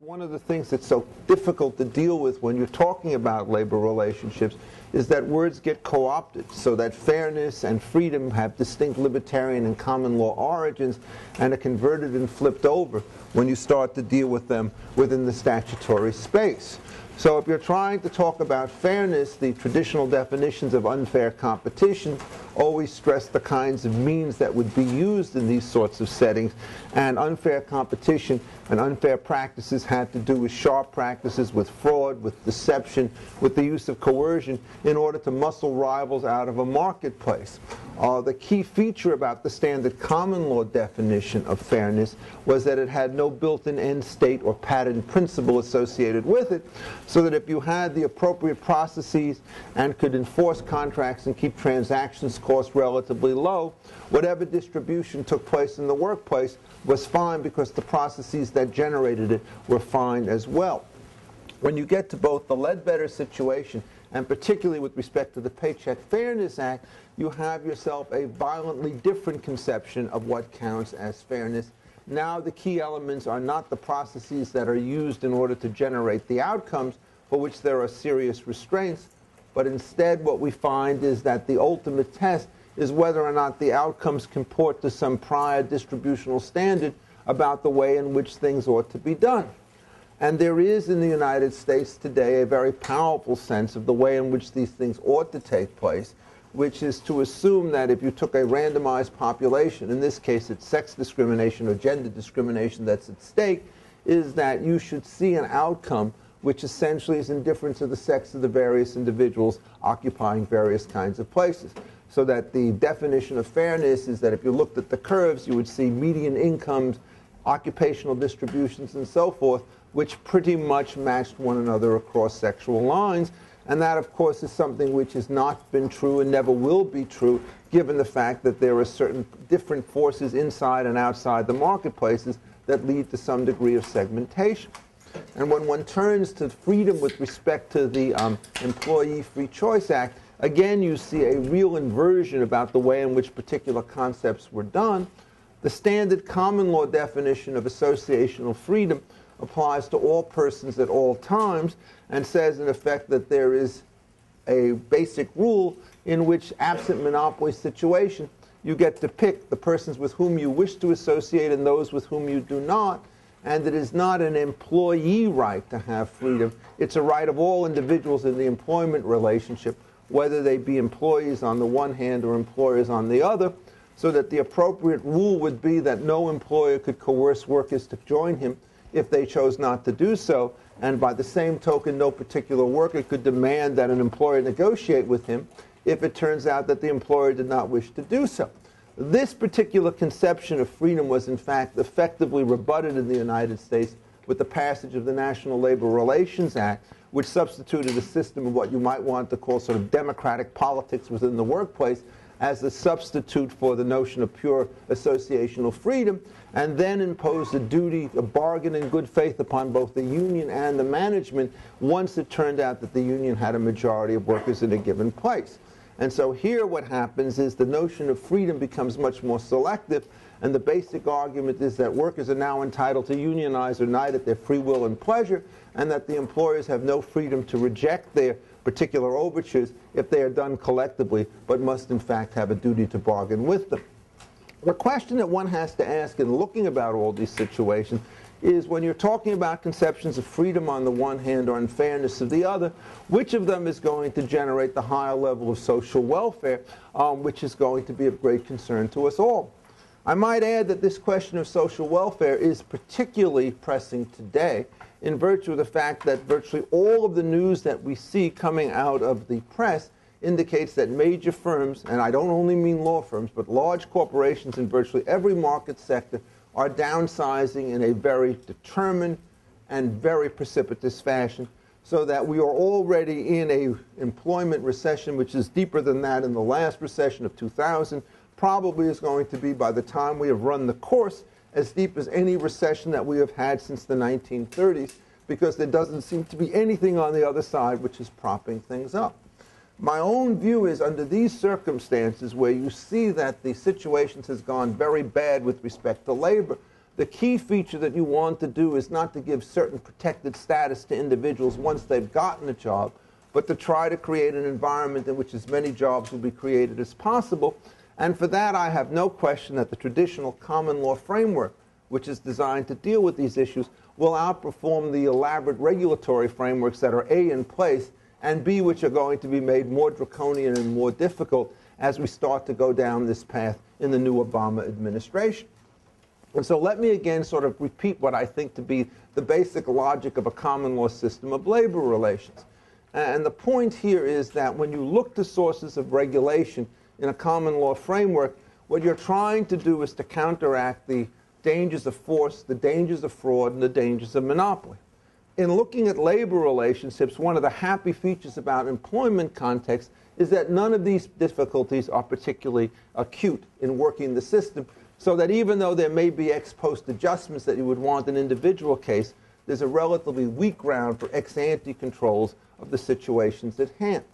One of the things that's so difficult to deal with when you're talking about labor relationships is that words get co-opted so that fairness and freedom have distinct libertarian and common law origins and are converted and flipped over when you start to deal with them within the statutory space. So if you're trying to talk about fairness, the traditional definitions of unfair competition always stress the kinds of means that would be used in these sorts of settings. And unfair competition and unfair practices had to do with sharp practices, with fraud, with deception, with the use of coercion in order to muscle rivals out of a marketplace. Uh, the key feature about the standard common law definition of fairness was that it had no built-in end state or pattern principle associated with it, so that if you had the appropriate processes and could enforce contracts and keep transactions costs relatively low, whatever distribution took place in the workplace was fine because the processes that generated it were fine as well. When you get to both the Ledbetter situation and particularly with respect to the Paycheck Fairness Act, you have yourself a violently different conception of what counts as fairness. Now the key elements are not the processes that are used in order to generate the outcomes for which there are serious restraints, but instead what we find is that the ultimate test is whether or not the outcomes comport to some prior distributional standard about the way in which things ought to be done. And there is in the United States today a very powerful sense of the way in which these things ought to take place, which is to assume that if you took a randomized population, in this case it's sex discrimination or gender discrimination that's at stake, is that you should see an outcome which essentially is indifferent to the sex of the various individuals occupying various kinds of places. So that the definition of fairness is that if you looked at the curves, you would see median incomes, occupational distributions, and so forth, which pretty much matched one another across sexual lines. And that, of course, is something which has not been true and never will be true, given the fact that there are certain different forces inside and outside the marketplaces that lead to some degree of segmentation. And when one turns to freedom with respect to the um, Employee Free Choice Act, again you see a real inversion about the way in which particular concepts were done. The standard common law definition of associational freedom applies to all persons at all times and says, in effect, that there is a basic rule in which, absent monopoly situation, you get to pick the persons with whom you wish to associate and those with whom you do not. And it is not an employee right to have freedom. It's a right of all individuals in the employment relationship, whether they be employees on the one hand or employers on the other, so that the appropriate rule would be that no employer could coerce workers to join him if they chose not to do so. And by the same token, no particular worker could demand that an employer negotiate with him if it turns out that the employer did not wish to do so. This particular conception of freedom was, in fact, effectively rebutted in the United States with the passage of the National Labor Relations Act, which substituted a system of what you might want to call sort of democratic politics within the workplace as a substitute for the notion of pure associational freedom, and then imposed a duty, a bargain in good faith upon both the union and the management once it turned out that the union had a majority of workers in a given place. And so here what happens is the notion of freedom becomes much more selective, and the basic argument is that workers are now entitled to unionize or not at their free will and pleasure, and that the employers have no freedom to reject their particular overtures if they are done collectively, but must in fact have a duty to bargain with them. The question that one has to ask in looking about all these situations is when you're talking about conceptions of freedom on the one hand or unfairness of the other, which of them is going to generate the higher level of social welfare, um, which is going to be of great concern to us all. I might add that this question of social welfare is particularly pressing today in virtue of the fact that virtually all of the news that we see coming out of the press indicates that major firms, and I don't only mean law firms, but large corporations in virtually every market sector are downsizing in a very determined and very precipitous fashion so that we are already in a employment recession which is deeper than that in the last recession of 2000 probably is going to be by the time we have run the course as deep as any recession that we have had since the 1930s because there doesn't seem to be anything on the other side which is propping things up. My own view is under these circumstances where you see that the situation has gone very bad with respect to labor, the key feature that you want to do is not to give certain protected status to individuals once they've gotten a job, but to try to create an environment in which as many jobs will be created as possible. And for that, I have no question that the traditional common law framework, which is designed to deal with these issues, will outperform the elaborate regulatory frameworks that are A, in place, and B, which are going to be made more draconian and more difficult as we start to go down this path in the new Obama administration. And so let me again sort of repeat what I think to be the basic logic of a common law system of labor relations. And the point here is that when you look to sources of regulation in a common law framework, what you're trying to do is to counteract the dangers of force, the dangers of fraud, and the dangers of monopoly. In looking at labor relationships, one of the happy features about employment context is that none of these difficulties are particularly acute in working the system so that even though there may be ex post adjustments that you would want in an individual case, there's a relatively weak ground for ex ante controls of the situations at hand.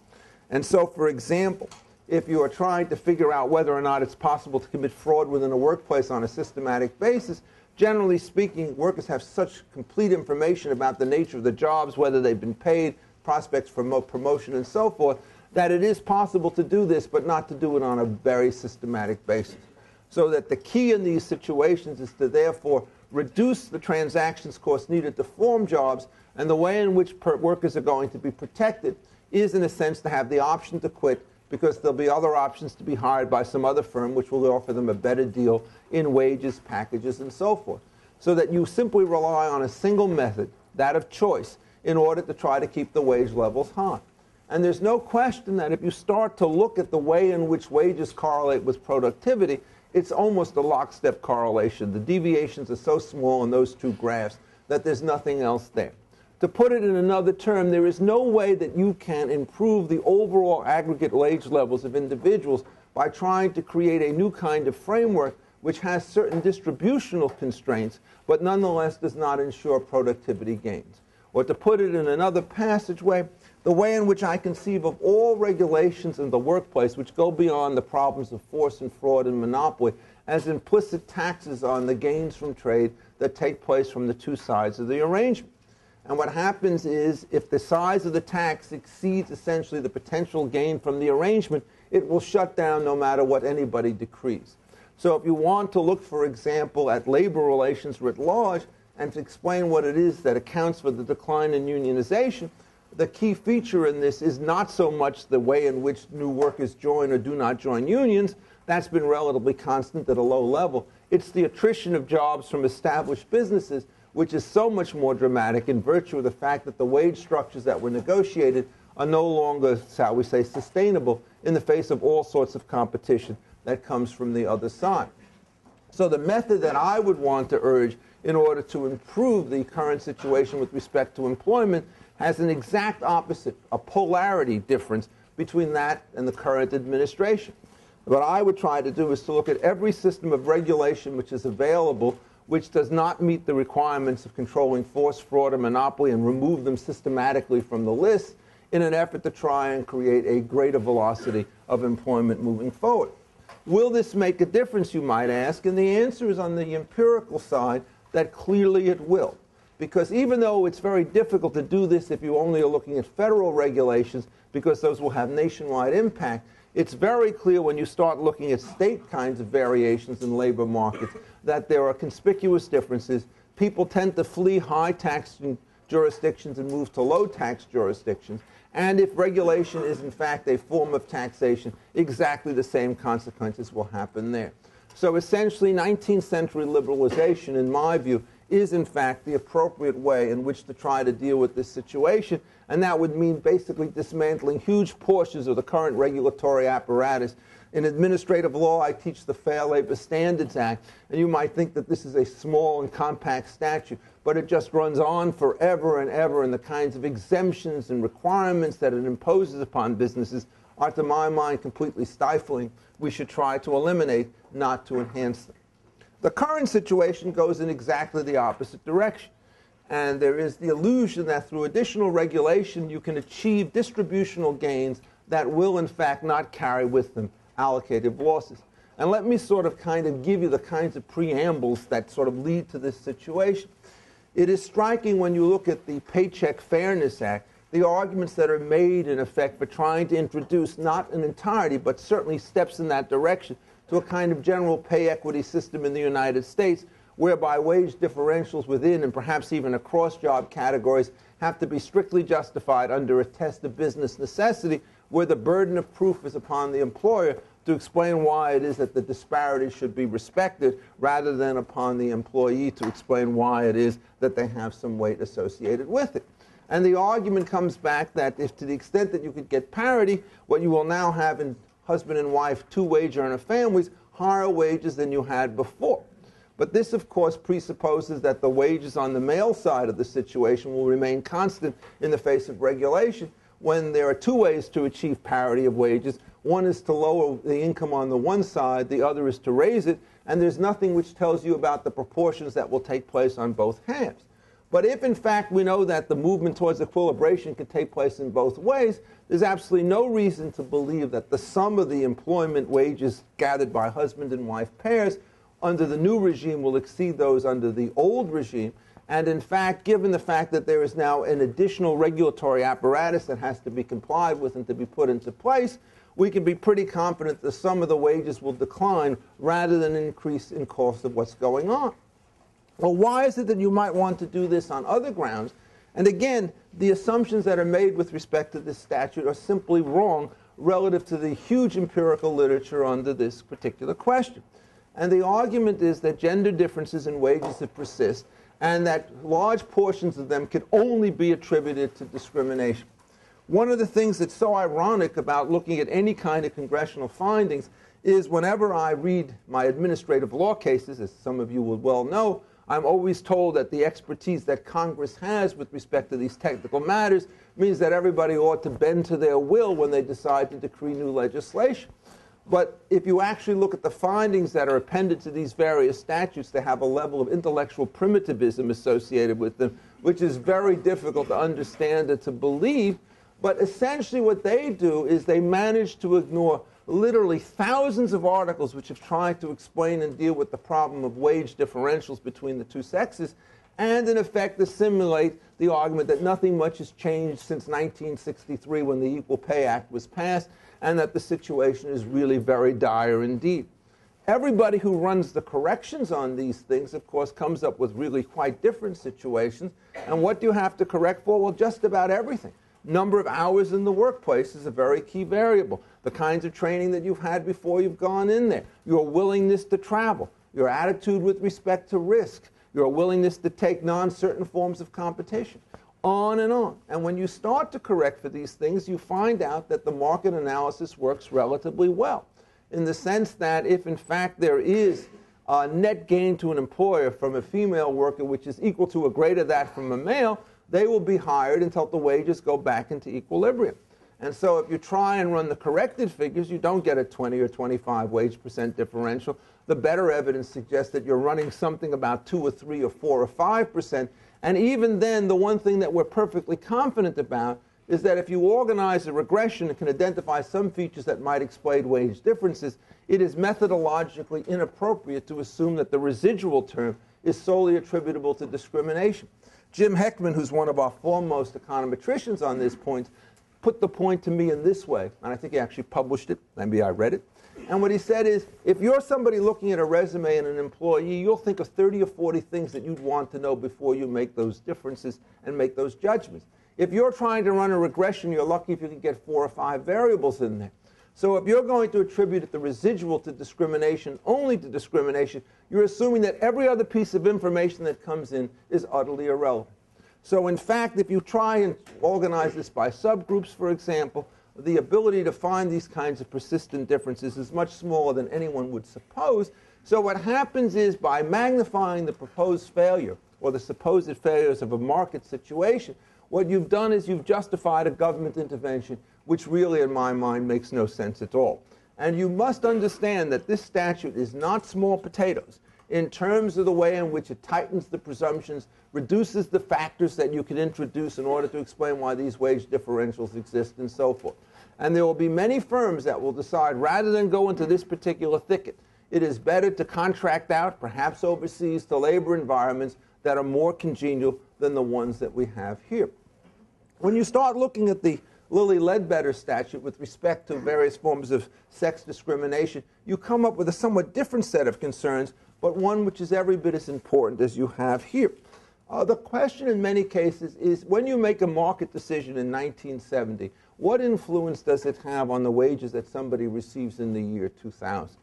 And so, for example, if you are trying to figure out whether or not it's possible to commit fraud within a workplace on a systematic basis, generally speaking, workers have such complete information about the nature of the jobs, whether they've been paid, prospects for promotion, and so forth, that it is possible to do this, but not to do it on a very systematic basis. So that the key in these situations is to therefore reduce the transactions costs needed to form jobs, and the way in which workers are going to be protected is, in a sense, to have the option to quit because there'll be other options to be hired by some other firm which will offer them a better deal in wages, packages, and so forth. So that you simply rely on a single method, that of choice, in order to try to keep the wage levels high. And there's no question that if you start to look at the way in which wages correlate with productivity, it's almost a lockstep correlation. The deviations are so small in those two graphs that there's nothing else there. To put it in another term, there is no way that you can improve the overall aggregate wage levels of individuals by trying to create a new kind of framework which has certain distributional constraints, but nonetheless does not ensure productivity gains. Or to put it in another passageway, the way in which I conceive of all regulations in the workplace, which go beyond the problems of force and fraud and monopoly, as implicit taxes on the gains from trade that take place from the two sides of the arrangement. And what happens is, if the size of the tax exceeds essentially the potential gain from the arrangement, it will shut down no matter what anybody decrees. So if you want to look, for example, at labor relations writ large and to explain what it is that accounts for the decline in unionization, the key feature in this is not so much the way in which new workers join or do not join unions. That's been relatively constant at a low level. It's the attrition of jobs from established businesses, which is so much more dramatic in virtue of the fact that the wage structures that were negotiated are no longer, shall we say, sustainable in the face of all sorts of competition that comes from the other side. So the method that I would want to urge in order to improve the current situation with respect to employment has an exact opposite, a polarity difference between that and the current administration. What I would try to do is to look at every system of regulation which is available which does not meet the requirements of controlling force, fraud, or monopoly and remove them systematically from the list in an effort to try and create a greater velocity of employment moving forward. Will this make a difference, you might ask? And the answer is on the empirical side that clearly it will. Because even though it's very difficult to do this if you only are looking at federal regulations, because those will have nationwide impact, it's very clear when you start looking at state kinds of variations in labor markets that there are conspicuous differences. People tend to flee high tax jurisdictions and move to low tax jurisdictions. And if regulation is in fact a form of taxation, exactly the same consequences will happen there. So essentially, 19th century liberalization, in my view, is in fact the appropriate way in which to try to deal with this situation. And that would mean basically dismantling huge portions of the current regulatory apparatus. In administrative law, I teach the Fair Labor Standards Act, and you might think that this is a small and compact statute, but it just runs on forever and ever, and the kinds of exemptions and requirements that it imposes upon businesses are, to my mind, completely stifling. We should try to eliminate, not to enhance them. The current situation goes in exactly the opposite direction. And there is the illusion that through additional regulation you can achieve distributional gains that will, in fact, not carry with them allocative losses. And let me sort of kind of give you the kinds of preambles that sort of lead to this situation. It is striking when you look at the Paycheck Fairness Act, the arguments that are made in effect for trying to introduce not an entirety, but certainly steps in that direction to a kind of general pay equity system in the United States, whereby wage differentials within and perhaps even across job categories have to be strictly justified under a test of business necessity, where the burden of proof is upon the employer to explain why it is that the disparity should be respected rather than upon the employee to explain why it is that they have some weight associated with it. And the argument comes back that if to the extent that you could get parity, what you will now have in husband and wife, two wage earner families, higher wages than you had before. But this, of course, presupposes that the wages on the male side of the situation will remain constant in the face of regulation when there are two ways to achieve parity of wages. One is to lower the income on the one side, the other is to raise it, and there's nothing which tells you about the proportions that will take place on both halves. But if in fact we know that the movement towards equilibration can take place in both ways, there's absolutely no reason to believe that the sum of the employment wages gathered by husband and wife pairs under the new regime will exceed those under the old regime. And in fact, given the fact that there is now an additional regulatory apparatus that has to be complied with and to be put into place, we can be pretty confident the sum of the wages will decline rather than increase in cost of what's going on. Well, why is it that you might want to do this on other grounds? And again, the assumptions that are made with respect to this statute are simply wrong relative to the huge empirical literature under this particular question. And the argument is that gender differences in wages that persist and that large portions of them can only be attributed to discrimination. One of the things that's so ironic about looking at any kind of congressional findings is whenever I read my administrative law cases, as some of you will well know, I'm always told that the expertise that Congress has with respect to these technical matters means that everybody ought to bend to their will when they decide to decree new legislation. But if you actually look at the findings that are appended to these various statutes, they have a level of intellectual primitivism associated with them, which is very difficult to understand and to believe. But essentially, what they do is they manage to ignore literally thousands of articles which have tried to explain and deal with the problem of wage differentials between the two sexes, and in effect assimilate the argument that nothing much has changed since 1963 when the Equal Pay Act was passed and that the situation is really very dire indeed. Everybody who runs the corrections on these things, of course, comes up with really quite different situations. And what do you have to correct for? Well, just about everything. Number of hours in the workplace is a very key variable. The kinds of training that you've had before you've gone in there, your willingness to travel, your attitude with respect to risk, your willingness to take non certain forms of competition on and on. And when you start to correct for these things, you find out that the market analysis works relatively well in the sense that if in fact there is a net gain to an employer from a female worker which is equal to or greater than that from a male, they will be hired until the wages go back into equilibrium. And so if you try and run the corrected figures, you don't get a 20 or 25 wage percent differential. The better evidence suggests that you're running something about 2 or 3 or 4 or 5 percent and even then, the one thing that we're perfectly confident about is that if you organize a regression and can identify some features that might explain wage differences, it is methodologically inappropriate to assume that the residual term is solely attributable to discrimination. Jim Heckman, who's one of our foremost econometricians on this point, put the point to me in this way, and I think he actually published it. Maybe I read it. And what he said is if you're somebody looking at a resume and an employee, you'll think of 30 or 40 things that you'd want to know before you make those differences and make those judgments. If you're trying to run a regression, you're lucky if you can get four or five variables in there. So if you're going to attribute the residual to discrimination, only to discrimination, you're assuming that every other piece of information that comes in is utterly irrelevant. So in fact, if you try and organize this by subgroups, for example, the ability to find these kinds of persistent differences is much smaller than anyone would suppose. So what happens is by magnifying the proposed failure or the supposed failures of a market situation, what you've done is you've justified a government intervention, which really, in my mind, makes no sense at all. And you must understand that this statute is not small potatoes in terms of the way in which it tightens the presumptions, reduces the factors that you can introduce in order to explain why these wage differentials exist, and so forth. And there will be many firms that will decide rather than go into this particular thicket it is better to contract out, perhaps overseas, to labor environments that are more congenial than the ones that we have here. When you start looking at the Lilly Ledbetter statute with respect to various forms of sex discrimination, you come up with a somewhat different set of concerns, but one which is every bit as important as you have here. Uh, the question in many cases is when you make a market decision in 1970, what influence does it have on the wages that somebody receives in the year 2000?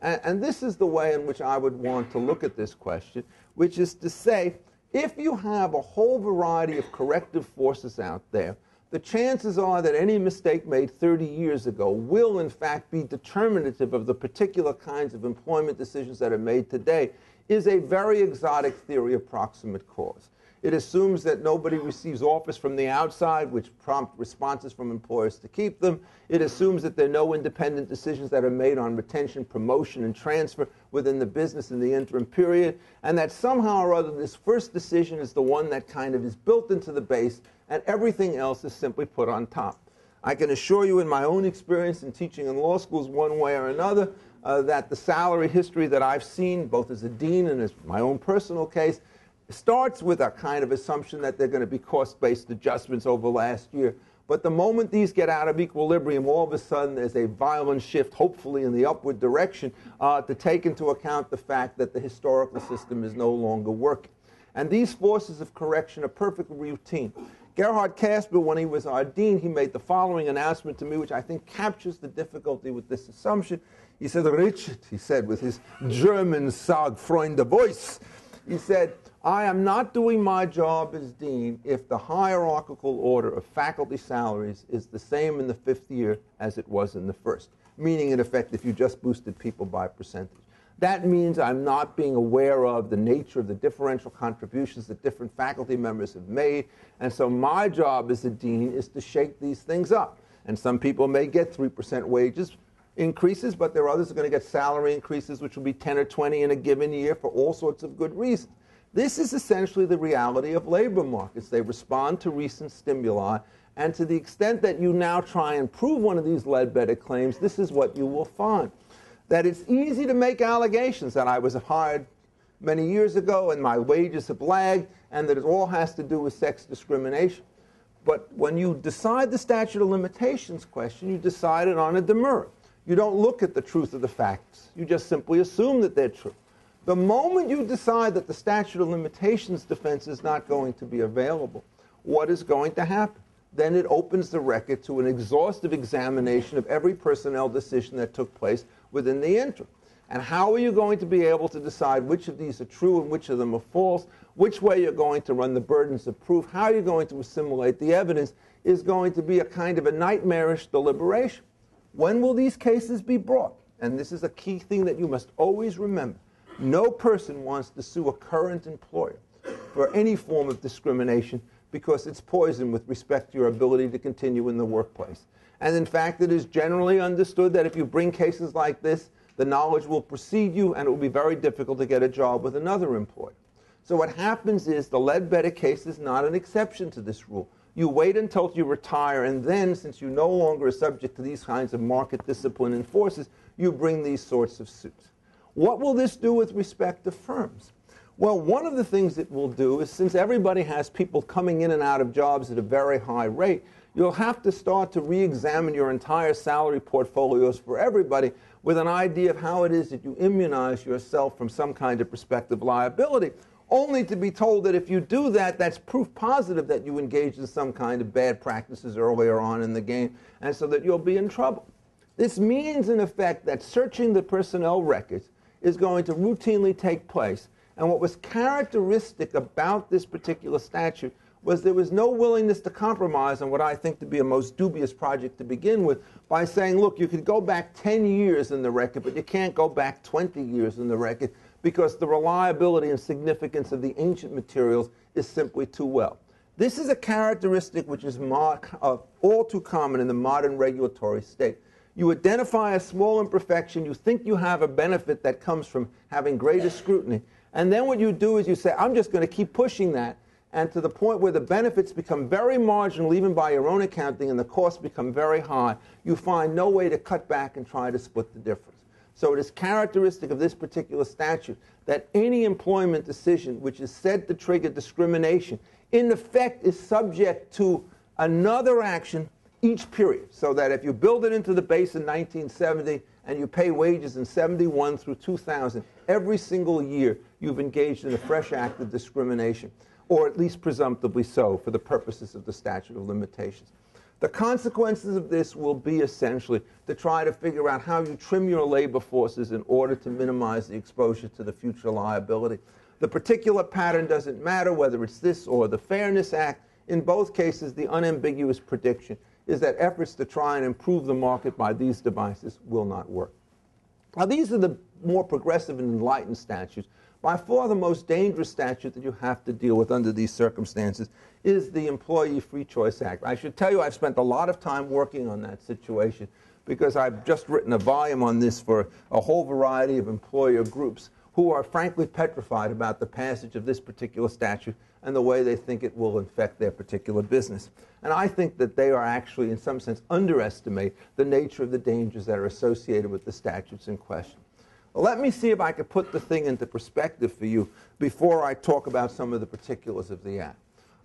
And, and this is the way in which I would want to look at this question, which is to say, if you have a whole variety of corrective forces out there, the chances are that any mistake made 30 years ago will, in fact, be determinative of the particular kinds of employment decisions that are made today, is a very exotic theory of proximate cause. It assumes that nobody receives offers from the outside, which prompt responses from employers to keep them. It assumes that there are no independent decisions that are made on retention, promotion, and transfer within the business in the interim period, and that somehow or other this first decision is the one that kind of is built into the base, and everything else is simply put on top. I can assure you, in my own experience in teaching in law schools, one way or another, uh, that the salary history that I've seen, both as a dean and as my own personal case, starts with a kind of assumption that they're going to be cost based adjustments over last year. But the moment these get out of equilibrium, all of a sudden there's a violent shift, hopefully in the upward direction, uh, to take into account the fact that the historical system is no longer working. And these forces of correction are perfectly routine. Gerhard Casper, when he was our dean, he made the following announcement to me, which I think captures the difficulty with this assumption. He said, Richard, he said with his German Sag Freunde voice, he said, I am not doing my job as dean if the hierarchical order of faculty salaries is the same in the fifth year as it was in the first. Meaning, in effect, if you just boosted people by percentage. That means I'm not being aware of the nature of the differential contributions that different faculty members have made. And so my job as a dean is to shake these things up. And some people may get 3% wages increases, but there are others who are going to get salary increases, which will be 10 or 20 in a given year for all sorts of good reasons. This is essentially the reality of labor markets. They respond to recent stimuli, and to the extent that you now try and prove one of these Ledbetter claims, this is what you will find. That it's easy to make allegations that I was hired many years ago and my wages have lagged, and that it all has to do with sex discrimination. But when you decide the statute of limitations question, you decide it on a demur. You don't look at the truth of the facts. You just simply assume that they're true. The moment you decide that the statute of limitations defense is not going to be available, what is going to happen? Then it opens the record to an exhaustive examination of every personnel decision that took place within the interim. And how are you going to be able to decide which of these are true and which of them are false? Which way you're going to run the burdens of proof? How you're going to assimilate the evidence is going to be a kind of a nightmarish deliberation. When will these cases be brought? And this is a key thing that you must always remember. No person wants to sue a current employer for any form of discrimination because it's poison with respect to your ability to continue in the workplace. And in fact, it is generally understood that if you bring cases like this, the knowledge will precede you and it will be very difficult to get a job with another employer. So what happens is the Ledbetter case is not an exception to this rule. You wait until you retire, and then, since you no longer are subject to these kinds of market discipline and forces, you bring these sorts of suits. What will this do with respect to firms? Well, one of the things it will do is since everybody has people coming in and out of jobs at a very high rate, you'll have to start to re examine your entire salary portfolios for everybody with an idea of how it is that you immunize yourself from some kind of prospective liability, only to be told that if you do that, that's proof positive that you engaged in some kind of bad practices earlier on in the game, and so that you'll be in trouble. This means, in effect, that searching the personnel records is going to routinely take place. And what was characteristic about this particular statute was there was no willingness to compromise on what I think to be a most dubious project to begin with by saying, look, you could go back 10 years in the record, but you can't go back 20 years in the record because the reliability and significance of the ancient materials is simply too well. This is a characteristic which is uh, all too common in the modern regulatory state. You identify a small imperfection, you think you have a benefit that comes from having greater scrutiny, and then what you do is you say, I'm just going to keep pushing that, and to the point where the benefits become very marginal, even by your own accounting, and the costs become very high, you find no way to cut back and try to split the difference. So it is characteristic of this particular statute that any employment decision which is said to trigger discrimination, in effect, is subject to another action each period. So that if you build it into the base in 1970 and you pay wages in 71 through 2000, every single year you've engaged in a fresh act of discrimination, or at least presumptively so for the purposes of the statute of limitations. The consequences of this will be essentially to try to figure out how you trim your labor forces in order to minimize the exposure to the future liability. The particular pattern doesn't matter whether it's this or the Fairness Act. In both cases, the unambiguous prediction is that efforts to try and improve the market by these devices will not work. Now, these are the more progressive and enlightened statutes. By far, the most dangerous statute that you have to deal with under these circumstances is the Employee Free Choice Act. I should tell you, I've spent a lot of time working on that situation because I've just written a volume on this for a whole variety of employer groups who are frankly petrified about the passage of this particular statute and the way they think it will infect their particular business. And I think that they are actually, in some sense, underestimate the nature of the dangers that are associated with the statutes in question. Let me see if I can put the thing into perspective for you before I talk about some of the particulars of the Act.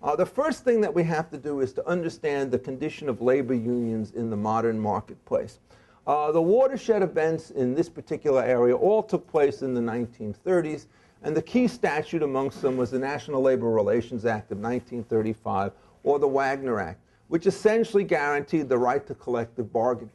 Uh, the first thing that we have to do is to understand the condition of labor unions in the modern marketplace. Uh, the watershed events in this particular area all took place in the 1930s, and the key statute amongst them was the National Labor Relations Act of 1935, or the Wagner Act, which essentially guaranteed the right to collective bargaining.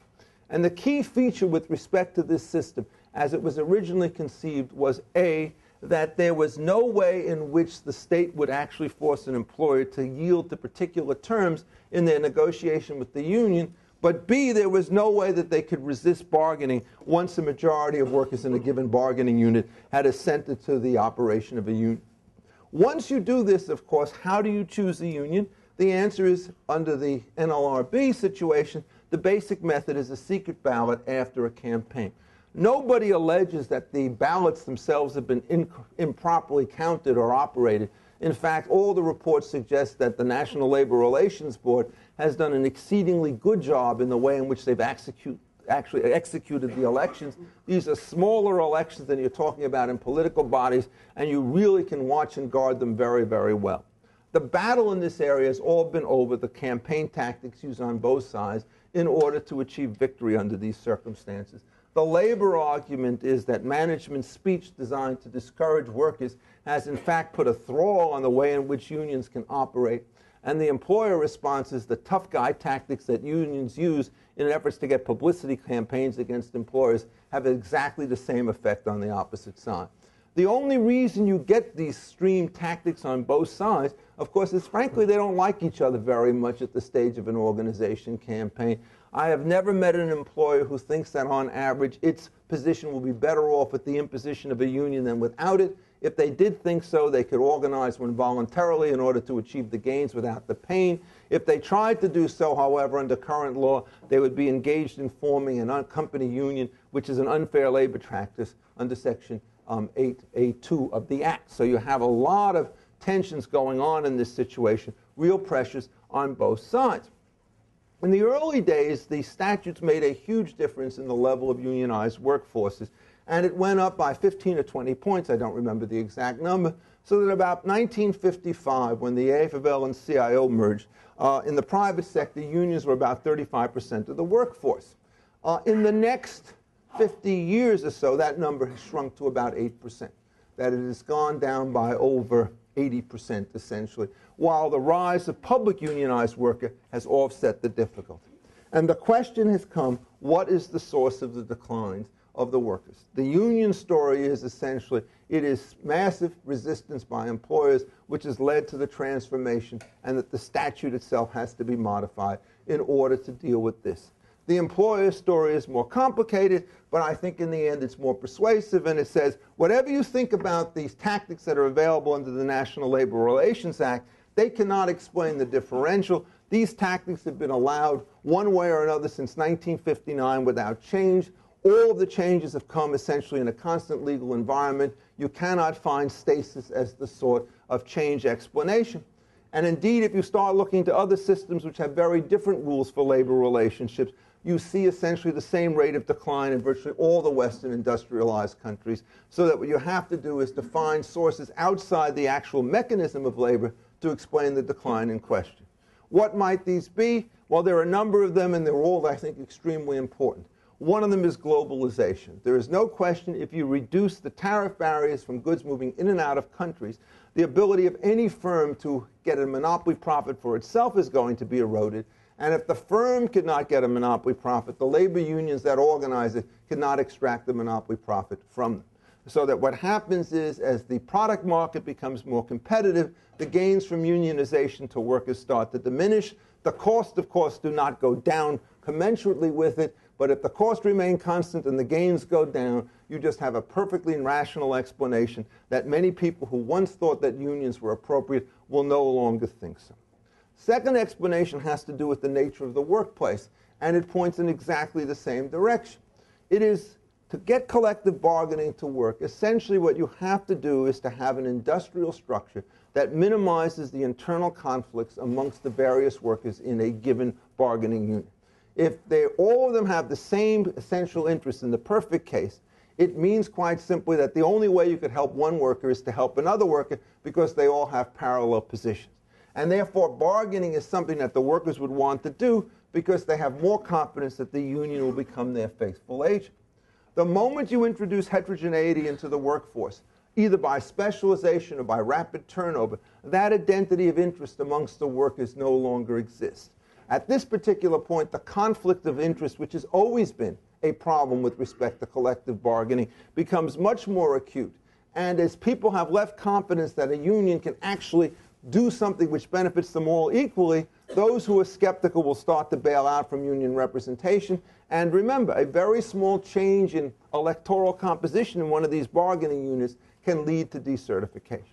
And the key feature with respect to this system, as it was originally conceived, was A, that there was no way in which the state would actually force an employer to yield to particular terms in their negotiation with the union, but B, there was no way that they could resist bargaining once a majority of workers in a given bargaining unit had assented to the operation of a union. Once you do this, of course, how do you choose a union? The answer is under the NLRB situation, the basic method is a secret ballot after a campaign. Nobody alleges that the ballots themselves have been improperly counted or operated. In fact, all the reports suggest that the National Labor Relations Board has done an exceedingly good job in the way in which they've execute, actually executed the elections. These are smaller elections than you're talking about in political bodies, and you really can watch and guard them very, very well. The battle in this area has all been over the campaign tactics used on both sides in order to achieve victory under these circumstances. The labor argument is that management speech designed to discourage workers has in fact put a thrall on the way in which unions can operate. And the employer response is the tough guy tactics that unions use in efforts to get publicity campaigns against employers have exactly the same effect on the opposite side. The only reason you get these stream tactics on both sides, of course, is frankly they don't like each other very much at the stage of an organization campaign. I have never met an employer who thinks that on average its position will be better off with the imposition of a union than without it. If they did think so, they could organize one voluntarily in order to achieve the gains without the pain. If they tried to do so, however, under current law, they would be engaged in forming an company union, which is an unfair labor practice under Section um, 8A2 of the Act. So you have a lot of tensions going on in this situation, real pressures on both sides. In the early days, the statutes made a huge difference in the level of unionized workforces, and it went up by 15 or 20 points, I don't remember the exact number, so that about 1955, when the AFL and CIO merged, uh, in the private sector, unions were about 35% of the workforce. Uh, in the next 50 years or so, that number has shrunk to about 8%. That it has gone down by over 80% essentially, while the rise of public unionized worker has offset the difficulty. And the question has come, what is the source of the declines of the workers? The union story is essentially, it is massive resistance by employers which has led to the transformation and that the statute itself has to be modified in order to deal with this. The employer story is more complicated, but I think in the end it's more persuasive, and it says whatever you think about these tactics that are available under the National Labor Relations Act, they cannot explain the differential. These tactics have been allowed one way or another since 1959 without change. All of the changes have come essentially in a constant legal environment. You cannot find stasis as the sort of change explanation. And indeed, if you start looking to other systems which have very different rules for labor relationships, you see essentially the same rate of decline in virtually all the Western industrialized countries. So that what you have to do is to find sources outside the actual mechanism of labor to explain the decline in question. What might these be? Well, there are a number of them, and they're all, I think, extremely important. One of them is globalization. There is no question if you reduce the tariff barriers from goods moving in and out of countries, the ability of any firm to get a monopoly profit for itself is going to be eroded, and if the firm could not get a monopoly profit, the labor unions that organize it could not extract the monopoly profit from them. So that what happens is, as the product market becomes more competitive, the gains from unionization to workers start to diminish. The cost, of course, do not go down commensurately with it, but if the cost remain constant and the gains go down, you just have a perfectly rational explanation that many people who once thought that unions were appropriate will no longer think so. Second explanation has to do with the nature of the workplace, and it points in exactly the same direction. It is to get collective bargaining to work, essentially what you have to do is to have an industrial structure that minimizes the internal conflicts amongst the various workers in a given bargaining unit. If they, all of them have the same essential interests in the perfect case, it means quite simply that the only way you could help one worker is to help another worker because they all have parallel positions. And therefore, bargaining is something that the workers would want to do because they have more confidence that the union will become their faithful agent. The moment you introduce heterogeneity into the workforce, either by specialization or by rapid turnover, that identity of interest amongst the workers no longer exists. At this particular point, the conflict of interest, which has always been a problem with respect to collective bargaining, becomes much more acute. And as people have left confidence that a union can actually do something which benefits them all equally, those who are skeptical will start to bail out from union representation. And remember, a very small change in electoral composition in one of these bargaining units can lead to decertification.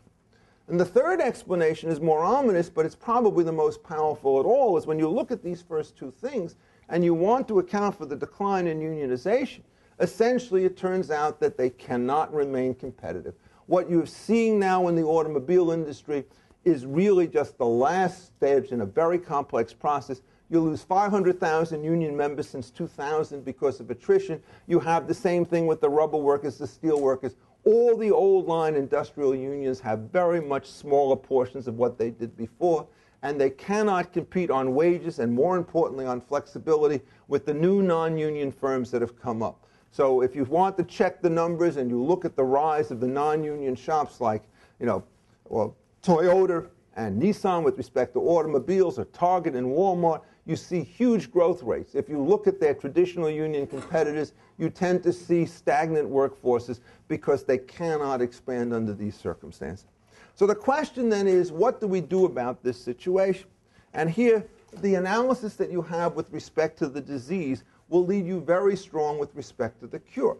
And the third explanation is more ominous, but it's probably the most powerful at all, is when you look at these first two things and you want to account for the decline in unionization, essentially it turns out that they cannot remain competitive. What you're seeing now in the automobile industry is really just the last stage in a very complex process. You lose 500,000 union members since 2000 because of attrition. You have the same thing with the rubber workers, the steel workers. All the old line industrial unions have very much smaller portions of what they did before, and they cannot compete on wages and, more importantly, on flexibility with the new non union firms that have come up. So, if you want to check the numbers and you look at the rise of the non union shops like, you know, well, Toyota and Nissan with respect to automobiles, or Target and Walmart, you see huge growth rates. If you look at their traditional union competitors, you tend to see stagnant workforces because they cannot expand under these circumstances. So the question then is, what do we do about this situation? And here, the analysis that you have with respect to the disease will lead you very strong with respect to the cure.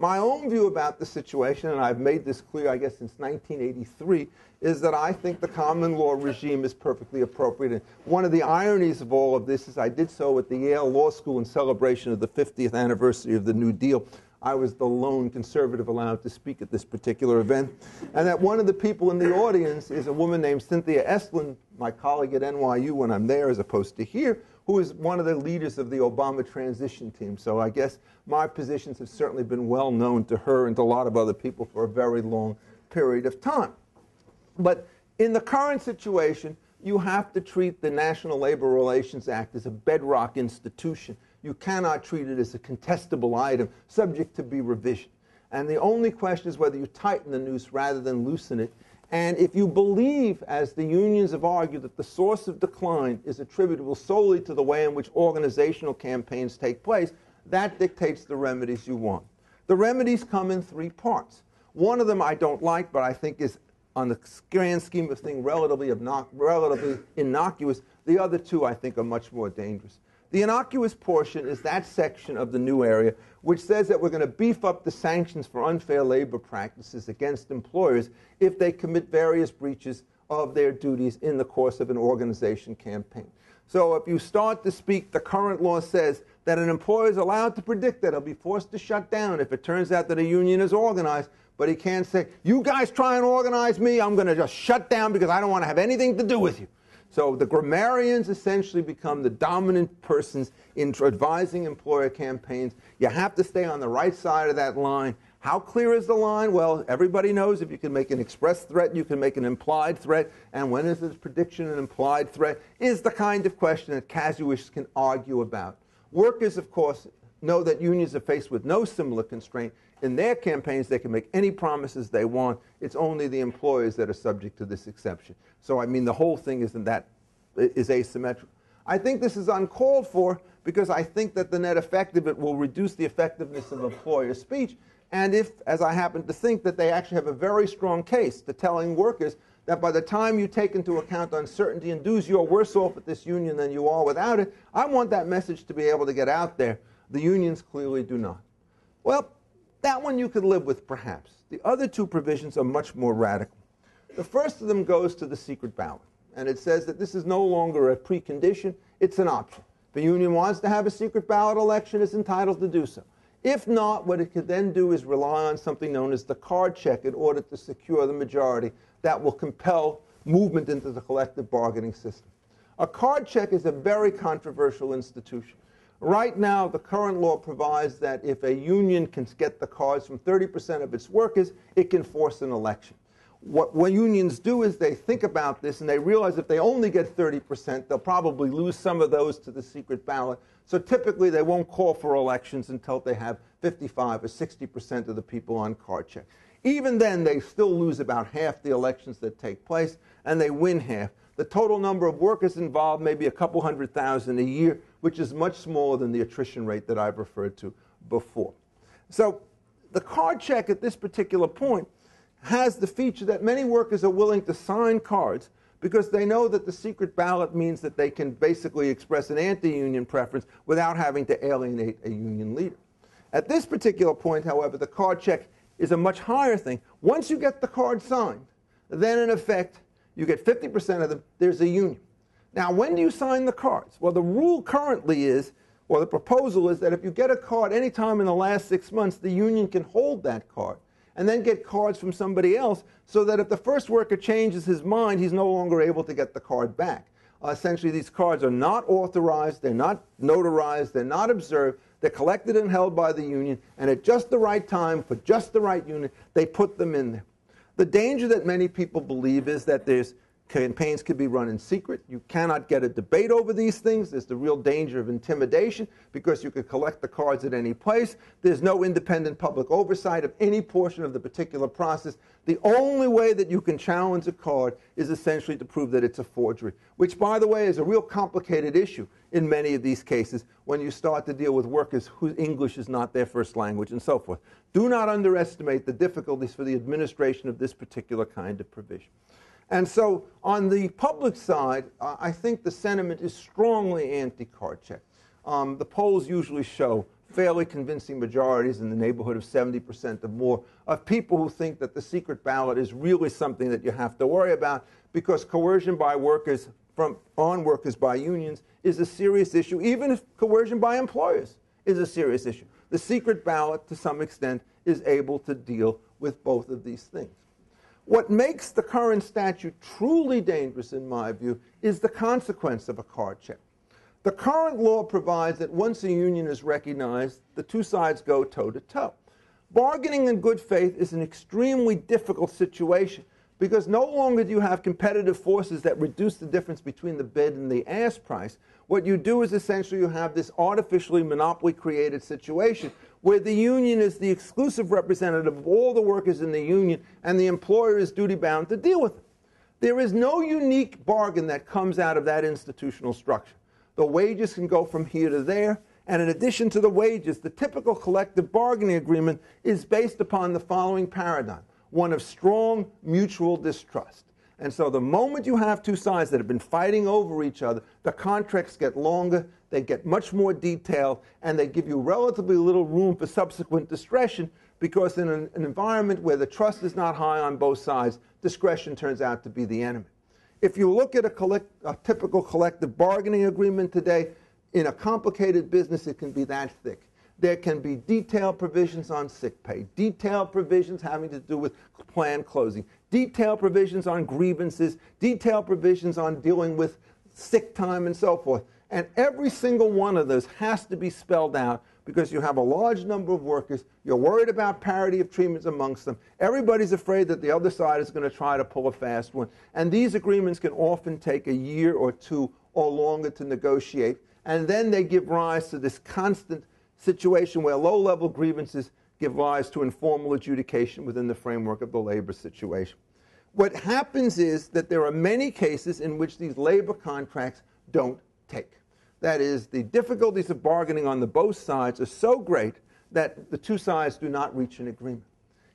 My own view about the situation, and I've made this clear, I guess, since 1983, is that I think the common law regime is perfectly appropriate. And one of the ironies of all of this is I did so at the Yale Law School in celebration of the 50th anniversary of the New Deal. I was the lone conservative allowed to speak at this particular event. And that one of the people in the audience is a woman named Cynthia Estlund, my colleague at NYU when I'm there as opposed to here, who is one of the leaders of the Obama transition team. So I guess my positions have certainly been well known to her and to a lot of other people for a very long period of time. But in the current situation, you have to treat the National Labor Relations Act as a bedrock institution. You cannot treat it as a contestable item subject to be revision. And the only question is whether you tighten the noose rather than loosen it. And if you believe, as the unions have argued, that the source of decline is attributable solely to the way in which organizational campaigns take place, that dictates the remedies you want. The remedies come in three parts. One of them I don't like, but I think is, on the grand scheme of things, relatively, relatively innocuous. The other two I think are much more dangerous. The innocuous portion is that section of the new area which says that we're going to beef up the sanctions for unfair labor practices against employers if they commit various breaches of their duties in the course of an organization campaign. So if you start to speak, the current law says that an employer is allowed to predict that he'll be forced to shut down if it turns out that a union is organized, but he can't say, you guys try and organize me, I'm going to just shut down because I don't want to have anything to do with you. So the grammarians essentially become the dominant persons in advising employer campaigns. You have to stay on the right side of that line. How clear is the line? Well, everybody knows if you can make an express threat, you can make an implied threat. And when is this prediction an implied threat? Is the kind of question that casuists can argue about. Workers, of course, know that unions are faced with no similar constraint. In their campaigns, they can make any promises they want. It's only the employers that are subject to this exception. So, I mean, the whole thing isn't that is asymmetrical. I think this is uncalled for because I think that the net effect of it will reduce the effectiveness of employer speech. And if, as I happen to think, that they actually have a very strong case to telling workers that by the time you take into account uncertainty and dues, you're worse off at this union than you are without it, I want that message to be able to get out there. The unions clearly do not. Well, that one you could live with, perhaps. The other two provisions are much more radical. The first of them goes to the secret ballot, and it says that this is no longer a precondition, it's an option. If a union wants to have a secret ballot election, it's entitled to do so. If not, what it could then do is rely on something known as the card check in order to secure the majority that will compel movement into the collective bargaining system. A card check is a very controversial institution. Right now, the current law provides that if a union can get the cards from 30% of its workers, it can force an election. What, what, unions do is they think about this and they realize if they only get 30%, they'll probably lose some of those to the secret ballot. So typically, they won't call for elections until they have 55 or 60% of the people on card check. Even then, they still lose about half the elections that take place, and they win half. The total number of workers involved may be a couple hundred thousand a year, which is much smaller than the attrition rate that I've referred to before. So the card check at this particular point has the feature that many workers are willing to sign cards because they know that the secret ballot means that they can basically express an anti-union preference without having to alienate a union leader. At this particular point, however, the card check is a much higher thing. Once you get the card signed, then in effect, you get 50% of them, there's a union. Now, when do you sign the cards? Well, the rule currently is, or the proposal is that if you get a card anytime in the last six months, the union can hold that card and then get cards from somebody else so that if the first worker changes his mind, he's no longer able to get the card back. Uh, essentially, these cards are not authorized, they're not notarized, they're not observed, they're collected and held by the union, and at just the right time, for just the right unit, they put them in there. The danger that many people believe is that there's campaigns could be run in secret. You cannot get a debate over these things. There's the real danger of intimidation because you could collect the cards at any place. There's no independent public oversight of any portion of the particular process. The only way that you can challenge a card is essentially to prove that it's a forgery, which, by the way, is a real complicated issue in many of these cases when you start to deal with workers whose English is not their first language and so forth. Do not underestimate the difficulties for the administration of this particular kind of provision. And so, on the public side, I think the sentiment is strongly anti card check. Um, the polls usually show fairly convincing majorities in the neighborhood of 70% or more of people who think that the secret ballot is really something that you have to worry about because coercion by workers from on workers by unions is a serious issue, even if coercion by employers is a serious issue. The secret ballot, to some extent, is able to deal with both of these things. What makes the current statute truly dangerous, in my view, is the consequence of a card check. The current law provides that once a union is recognized, the two sides go toe to toe. Bargaining in good faith is an extremely difficult situation because no longer do you have competitive forces that reduce the difference between the bid and the ask price. What you do is essentially you have this artificially monopoly created situation where the union is the exclusive representative of all the workers in the union and the employer is duty bound to deal with it. There is no unique bargain that comes out of that institutional structure. The wages can go from here to there, and in addition to the wages, the typical collective bargaining agreement is based upon the following paradigm one of strong mutual distrust. And so the moment you have two sides that have been fighting over each other, the contracts get longer, they get much more detailed, and they give you relatively little room for subsequent discretion because in an, an environment where the trust is not high on both sides, discretion turns out to be the enemy. If you look at a, collect, a typical collective bargaining agreement today, in a complicated business, it can be that thick. There can be detailed provisions on sick pay, detailed provisions having to do with plan closing, detailed provisions on grievances, detailed provisions on dealing with sick time, and so forth. And every single one of those has to be spelled out because you have a large number of workers. You're worried about parity of treatments amongst them. Everybody's afraid that the other side is going to try to pull a fast one. And these agreements can often take a year or two or longer to negotiate. And then they give rise to this constant situation where low level grievances give rise to informal adjudication within the framework of the labor situation. What happens is that there are many cases in which these labor contracts don't take. That is, the difficulties of bargaining on the both sides are so great that the two sides do not reach an agreement.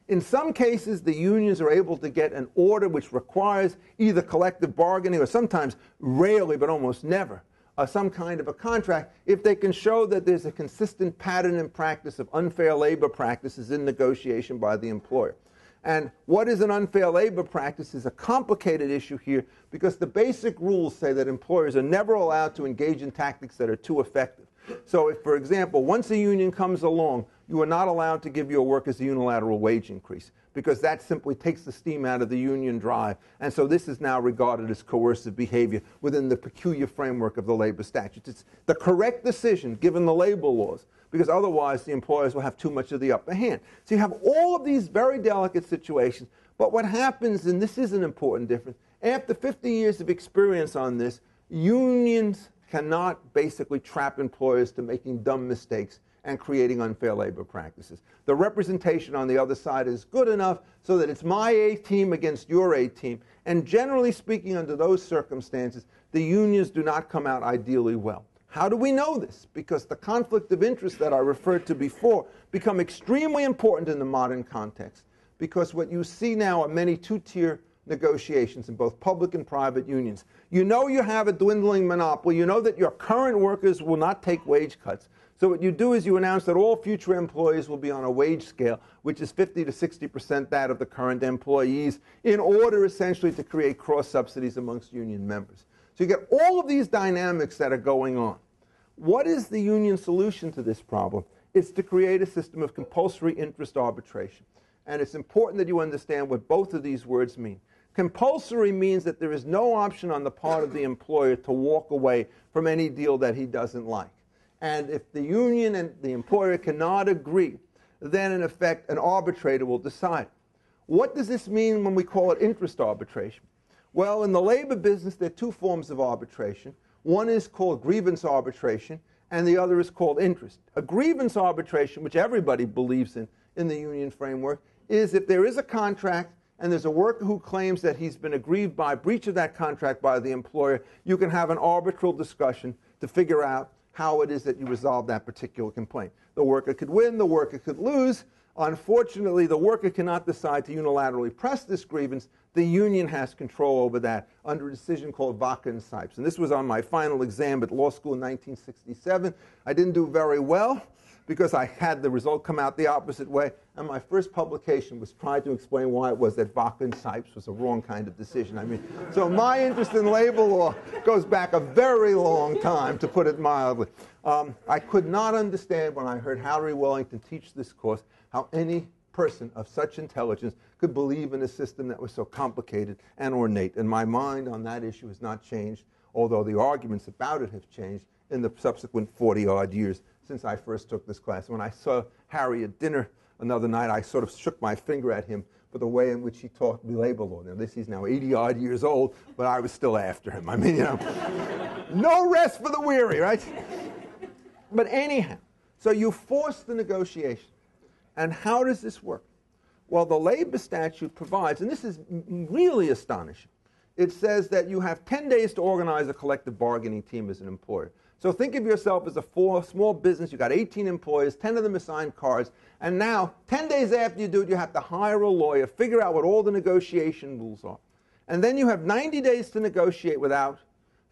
In some cases, the unions are able to get an order which requires either collective bargaining or sometimes, rarely, but almost never, uh, some kind of a contract if they can show that there's a consistent pattern and practice of unfair labor practices in negotiation by the employer. And what is an unfair labor practice is a complicated issue here because the basic rules say that employers are never allowed to engage in tactics that are too effective. So, if, for example, once a union comes along, you are not allowed to give your workers a unilateral wage increase because that simply takes the steam out of the union drive. And so this is now regarded as coercive behavior within the peculiar framework of the labor statutes. It's the correct decision given the labor laws because otherwise the employers will have too much of the upper hand. So you have all of these very delicate situations. But what happens, and this is an important difference, after 50 years of experience on this, unions cannot basically trap employers to making dumb mistakes and creating unfair labor practices. The representation on the other side is good enough so that it's my A team against your A team. And generally speaking, under those circumstances, the unions do not come out ideally well. How do we know this? Because the conflict of interest that I referred to before become extremely important in the modern context. Because what you see now are many two-tier negotiations in both public and private unions. You know you have a dwindling monopoly. You know that your current workers will not take wage cuts. So what you do is you announce that all future employees will be on a wage scale, which is 50 to 60 percent that of the current employees, in order essentially to create cross subsidies amongst union members. So you get all of these dynamics that are going on. What is the union solution to this problem? It's to create a system of compulsory interest arbitration. And it's important that you understand what both of these words mean. Compulsory means that there is no option on the part of the employer to walk away from any deal that he doesn't like. And if the union and the employer cannot agree, then in effect an arbitrator will decide. What does this mean when we call it interest arbitration? Well, in the labor business, there are two forms of arbitration. One is called grievance arbitration, and the other is called interest. A grievance arbitration, which everybody believes in in the union framework, is if there is a contract and there's a worker who claims that he's been aggrieved by breach of that contract by the employer, you can have an arbitral discussion to figure out how it is that you resolve that particular complaint. The worker could win, the worker could lose, Unfortunately, the worker cannot decide to unilaterally press this grievance. The union has control over that under a decision called Vaca and Sipes. And this was on my final exam at law school in 1967. I didn't do very well because I had the result come out the opposite way. And my first publication was trying to explain why it was that Vaca and Sipes was a wrong kind of decision. I mean, so my interest in labor law goes back a very long time, to put it mildly. Um, I could not understand when I heard Harry Wellington teach this course how any person of such intelligence could believe in a system that was so complicated and ornate. And my mind on that issue has not changed, although the arguments about it have changed in the subsequent 40 odd years since I first took this class. When I saw Harry at dinner another night, I sort of shook my finger at him for the way in which he taught labor law. Now, this he's now 80 odd years old, but I was still after him. I mean, you know, no rest for the weary, right? But anyhow, so you force the negotiation. And how does this work? Well, the labor statute provides, and this is really astonishing, it says that you have 10 days to organize a collective bargaining team as an employer. So think of yourself as a four, small business. You've got 18 employees, 10 of them assigned cards, and now, 10 days after you do it, you have to hire a lawyer, figure out what all the negotiation rules are. And then you have 90 days to negotiate without,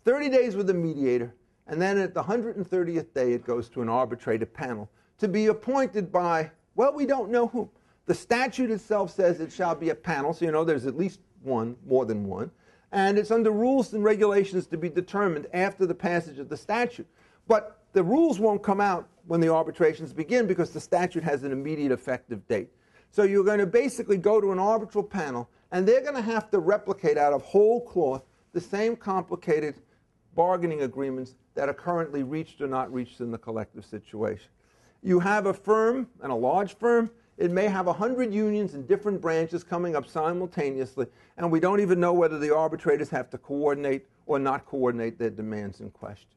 30 days with a mediator, and then at the 130th day, it goes to an arbitrator panel to be appointed by well, we don't know who. The statute itself says it shall be a panel, so you know there's at least one, more than one. And it's under rules and regulations to be determined after the passage of the statute. But the rules won't come out when the arbitrations begin because the statute has an immediate effective date. So you're going to basically go to an arbitral panel, And they're going to have to replicate out of whole cloth the same complicated bargaining agreements that are currently reached or not reached in the collective situation. You have a firm, and a large firm, it may have 100 unions in different branches coming up simultaneously, and we don't even know whether the arbitrators have to coordinate or not coordinate their demands in question.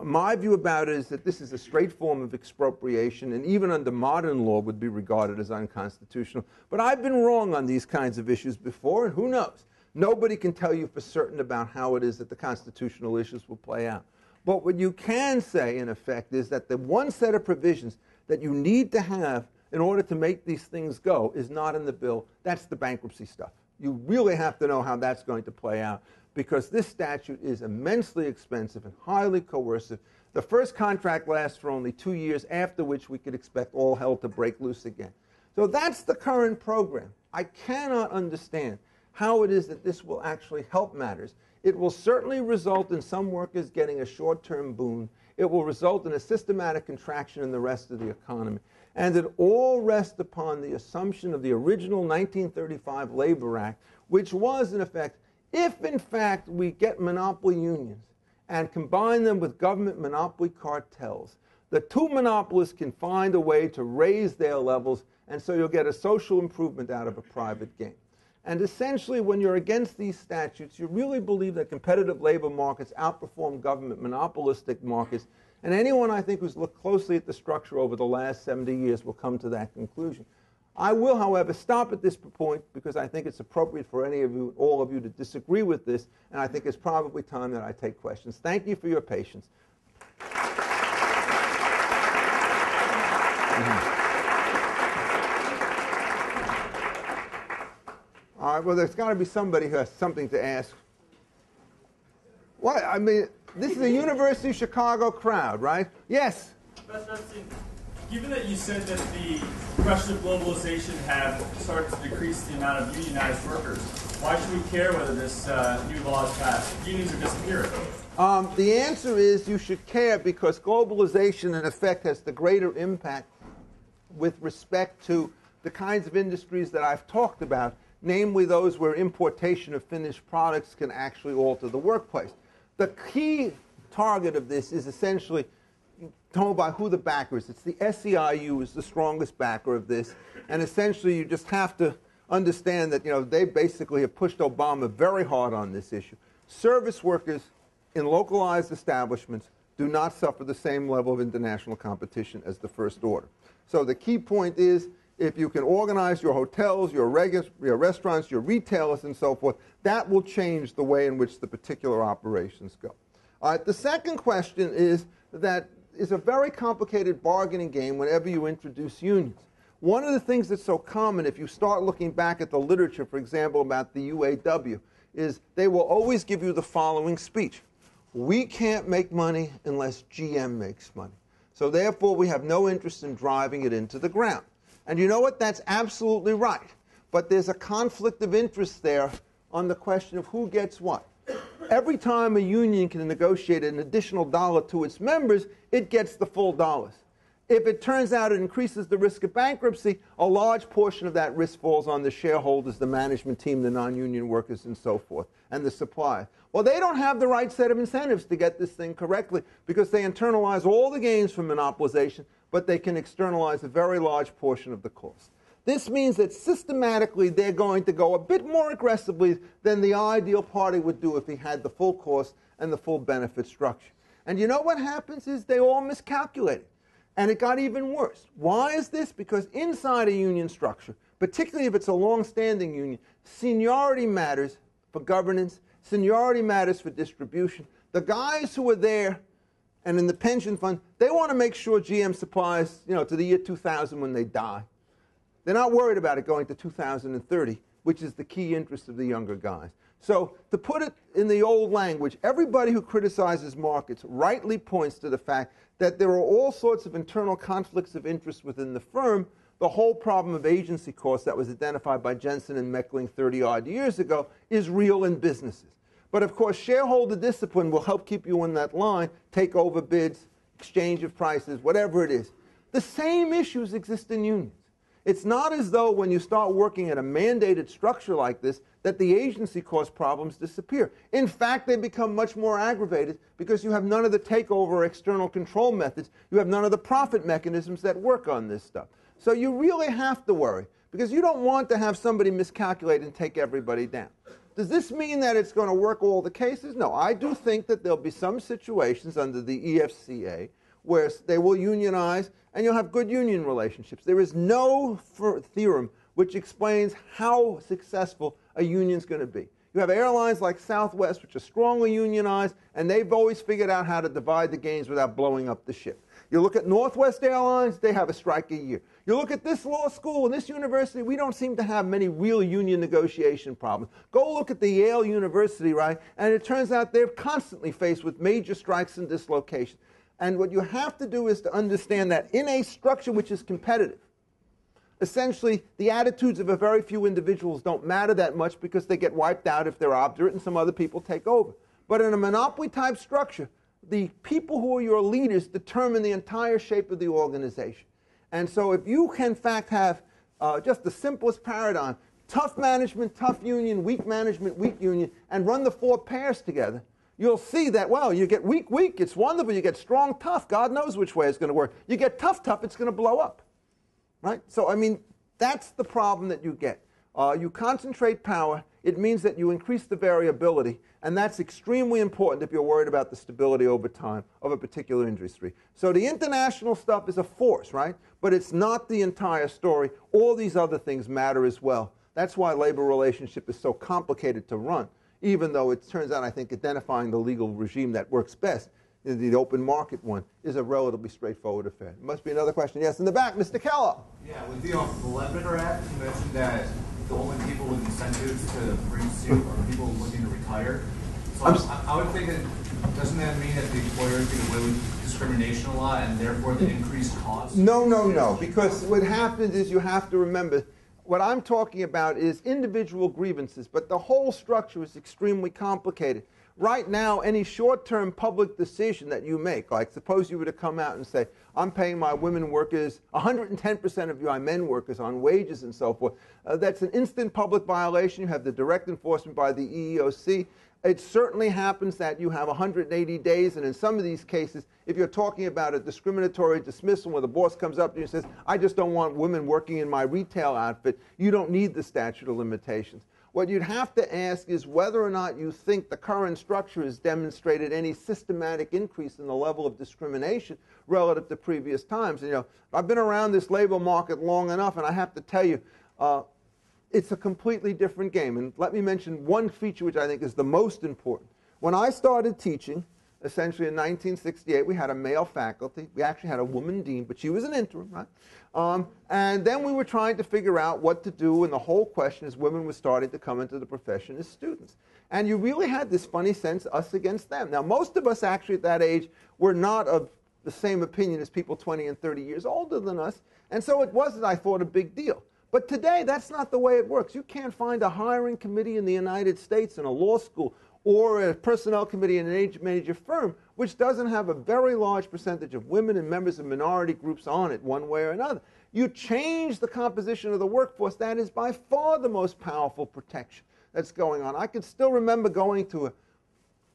My view about it is that this is a straight form of expropriation, and even under modern law would be regarded as unconstitutional. But I've been wrong on these kinds of issues before, and who knows? Nobody can tell you for certain about how it is that the constitutional issues will play out. But what you can say, in effect, is that the one set of provisions that you need to have in order to make these things go is not in the bill. That's the bankruptcy stuff. You really have to know how that's going to play out because this statute is immensely expensive and highly coercive. The first contract lasts for only two years, after which we could expect all hell to break loose again. So that's the current program. I cannot understand how it is that this will actually help matters. It will certainly result in some workers getting a short term boon. It will result in a systematic contraction in the rest of the economy. And it all rests upon the assumption of the original 1935 Labor Act, which was, in effect, if in fact we get monopoly unions and combine them with government monopoly cartels, the two monopolists can find a way to raise their levels, and so you'll get a social improvement out of a private game. And essentially, when you're against these statutes, you really believe that competitive labor markets outperform government monopolistic markets and anyone I think who's looked closely at the structure over the last 70 years will come to that conclusion. I will, however, stop at this point because I think it's appropriate for any of you, all of you, to disagree with this, and I think it's probably time that I take questions. Thank you for your patience. All right, well, there's got to be somebody who has something to ask. What? I mean, this is a University of Chicago crowd, right? Yes? Given that you said that the pressures of globalization have started to decrease the amount of unionized workers, why should we care whether this uh, new law is passed? Unions are disappearing. Um, the answer is you should care because globalization, in effect, has the greater impact with respect to the kinds of industries that I've talked about, namely those where importation of finished products can actually alter the workplace. The key target of this is essentially told by who the backer is. It's the SEIU is the strongest backer of this, and essentially you just have to understand that you know they basically have pushed Obama very hard on this issue. Service workers in localized establishments do not suffer the same level of international competition as the first order. So the key point is if you can organize your hotels, your, your restaurants, your retailers, and so forth, that will change the way in which the particular operations go. All right, the second question is that is a very complicated bargaining game whenever you introduce unions. One of the things that's so common, if you start looking back at the literature, for example, about the UAW, is they will always give you the following speech We can't make money unless GM makes money. So, therefore, we have no interest in driving it into the ground. And you know what? That's absolutely right. But there's a conflict of interest there on the question of who gets what. Every time a union can negotiate an additional dollar to its members, it gets the full dollars. If it turns out it increases the risk of bankruptcy, a large portion of that risk falls on the shareholders, the management team, the non union workers, and so forth, and the supplier. Well, they don't have the right set of incentives to get this thing correctly because they internalize all the gains from monopolization but they can externalize a very large portion of the cost. This means that systematically they're going to go a bit more aggressively than the ideal party would do if he had the full cost and the full benefit structure. And you know what happens is they all miscalculated. And it got even worse. Why is this? Because inside a union structure, particularly if it's a long standing union, seniority matters for governance, seniority matters for distribution. The guys who are there and in the pension fund, they want to make sure GM supplies, you know, to the year 2000 when they die. They're not worried about it going to 2030, which is the key interest of the younger guys. So, to put it in the old language, everybody who criticizes markets rightly points to the fact that there are all sorts of internal conflicts of interest within the firm. The whole problem of agency costs that was identified by Jensen and Meckling 30 odd years ago is real in businesses. But of course, shareholder discipline will help keep you in that line, take over bids, exchange of prices, whatever it is. The same issues exist in unions. It's not as though when you start working in a mandated structure like this that the agency cost problems disappear. In fact, they become much more aggravated because you have none of the takeover external control methods. You have none of the profit mechanisms that work on this stuff. So you really have to worry because you don't want to have somebody miscalculate and take everybody down. Does this mean that it's going to work all the cases? No. I do think that there'll be some situations under the EFCA where they will unionize and you'll have good union relationships. There is no theorem which explains how successful a union is going to be. You have airlines like Southwest, which are strongly unionized, and they've always figured out how to divide the gains without blowing up the ship. You look at Northwest Airlines, they have a strike a year. You look at this law school and this university, we don't seem to have many real union negotiation problems. Go look at the Yale University, right? And it turns out they're constantly faced with major strikes and dislocations. And what you have to do is to understand that in a structure which is competitive, essentially the attitudes of a very few individuals don't matter that much because they get wiped out if they're obdurate and some other people take over. But in a monopoly type structure, the people who are your leaders determine the entire shape of the organization. And so if you can in fact have uh, just the simplest paradigm, tough management, tough union, weak management, weak union, and run the four pairs together, you'll see that, well, you get weak, weak, it's wonderful. You get strong, tough, God knows which way it's going to work. You get tough, tough, it's going to blow up. Right? So, I mean, that's the problem that you get. Uh, you concentrate power, it means that you increase the variability, and that's extremely important if you're worried about the stability over time of a particular industry. So the international stuff is a force, right? But it's not the entire story. All these other things matter as well. That's why labor relationship is so complicated to run even though it turns out, I think, identifying the legal regime that works best, the open market one, is a relatively straightforward affair. Must be another question. Yes, in the back, Mr. Keller. Yeah, with the, Ledbetter Act, you mentioned that the only people with incentives to bring suit are people looking to retire. So I, I would think that doesn't that mean that the employer employers get away with discrimination a lot and therefore the increased costs? No, no, no. Because what happens is you have to remember what I'm talking about is individual grievances, but the whole structure is extremely complicated. Right now, any short term public decision that you make, like suppose you were to come out and say, I'm paying my women workers 110% of my men workers on wages and so forth, uh, that's an instant public violation. You have the direct enforcement by the EEOC. It certainly happens that you have 180 days, and in some of these cases, if you're talking about a discriminatory dismissal where the boss comes up to you and says, I just don't want women working in my retail outfit, you don't need the statute of limitations. What you'd have to ask is whether or not you think the current structure has demonstrated any systematic increase in the level of discrimination relative to previous times. And, you know, I've been around this labor market long enough, and I have to tell you, uh, it's a completely different game. And let me mention one feature which I think is the most important. When I started teaching, essentially in 1968, we had a male faculty. We actually had a woman dean, but she was an interim, right? Um, and then we were trying to figure out what to do, and the whole question is women were starting to come into the profession as students. And you really had this funny sense, us against them. Now, most of us actually at that age were not of the same opinion as people 20 and 30 years older than us, and so it wasn't, I thought, a big deal. But today, that's not the way it works. You can't find a hiring committee in the United States in a law school or a personnel committee in a major firm which doesn't have a very large percentage of women and members of minority groups on it one way or another. You change the composition of the workforce, that is by far the most powerful protection that's going on. I can still remember going to a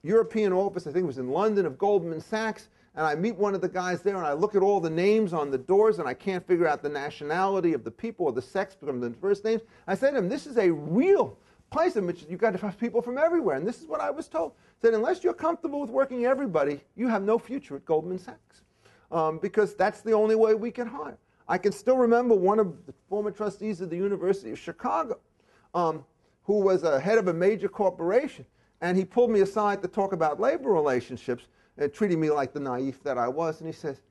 European office, I think it was in London, of Goldman Sachs, and I meet one of the guys there and I look at all the names on the doors and I can't figure out the nationality of the people or the sex from the first names. I said to him, this is a real place in which you've got to have people from everywhere. And this is what I was told. that unless you're comfortable with working everybody, you have no future at Goldman Sachs. Um, because that's the only way we can hire. I can still remember one of the former trustees of the University of Chicago, um, who was a head of a major corporation, and he pulled me aside to talk about labor relationships and treating me like the naive that I was. And he says,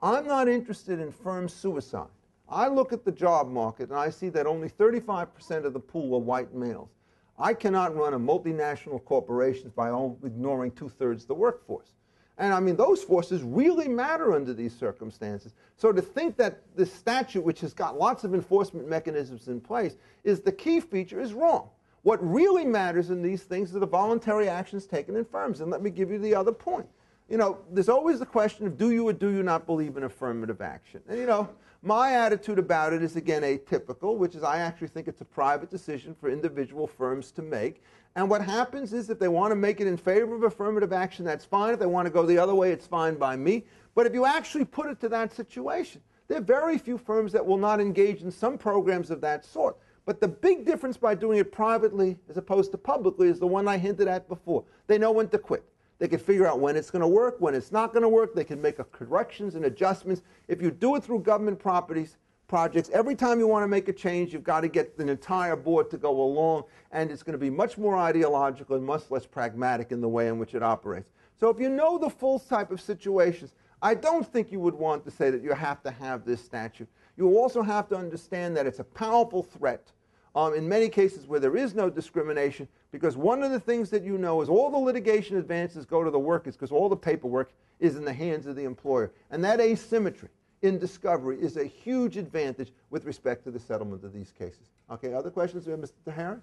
I'm not interested in firm suicide. I look at the job market and I see that only 35% of the pool are white males. I cannot run a multinational corporation by ignoring two thirds of the workforce. And I mean, those forces really matter under these circumstances. So to think that this statute, which has got lots of enforcement mechanisms in place, is the key feature is wrong. What really matters in these things are the voluntary actions taken in firms. And let me give you the other point. you know, there's always the question of do you or do you not believe in affirmative action? And, you know, my attitude about it is, again, atypical, which is I actually think it's a private decision for individual firms to make. And what happens is if they want to make it in favor of affirmative action, that's fine. If they want to go the other way, it's fine by me. But if you actually put it to that situation, there are very few firms that will not engage in some programs of that sort. But the big difference by doing it privately as opposed to publicly is the one I hinted at before. They know when to quit. They can figure out when it's going to work, when it's not going to work. They can make corrections and adjustments. If you do it through government properties, projects, every time you want to make a change, you've got to get an entire board to go along, and it's going to be much more ideological and much less pragmatic in the way in which it operates. So if you know the full type of situations, I don't think you would want to say that you have to have this statute. You also have to understand that it's a powerful threat um, in many cases where there is no discrimination, because one of the things that you know is all the litigation advances go to the workers because all the paperwork is in the hands of the employer. And that asymmetry in discovery is a huge advantage with respect to the settlement of these cases. Okay, other questions, Mr. Heron?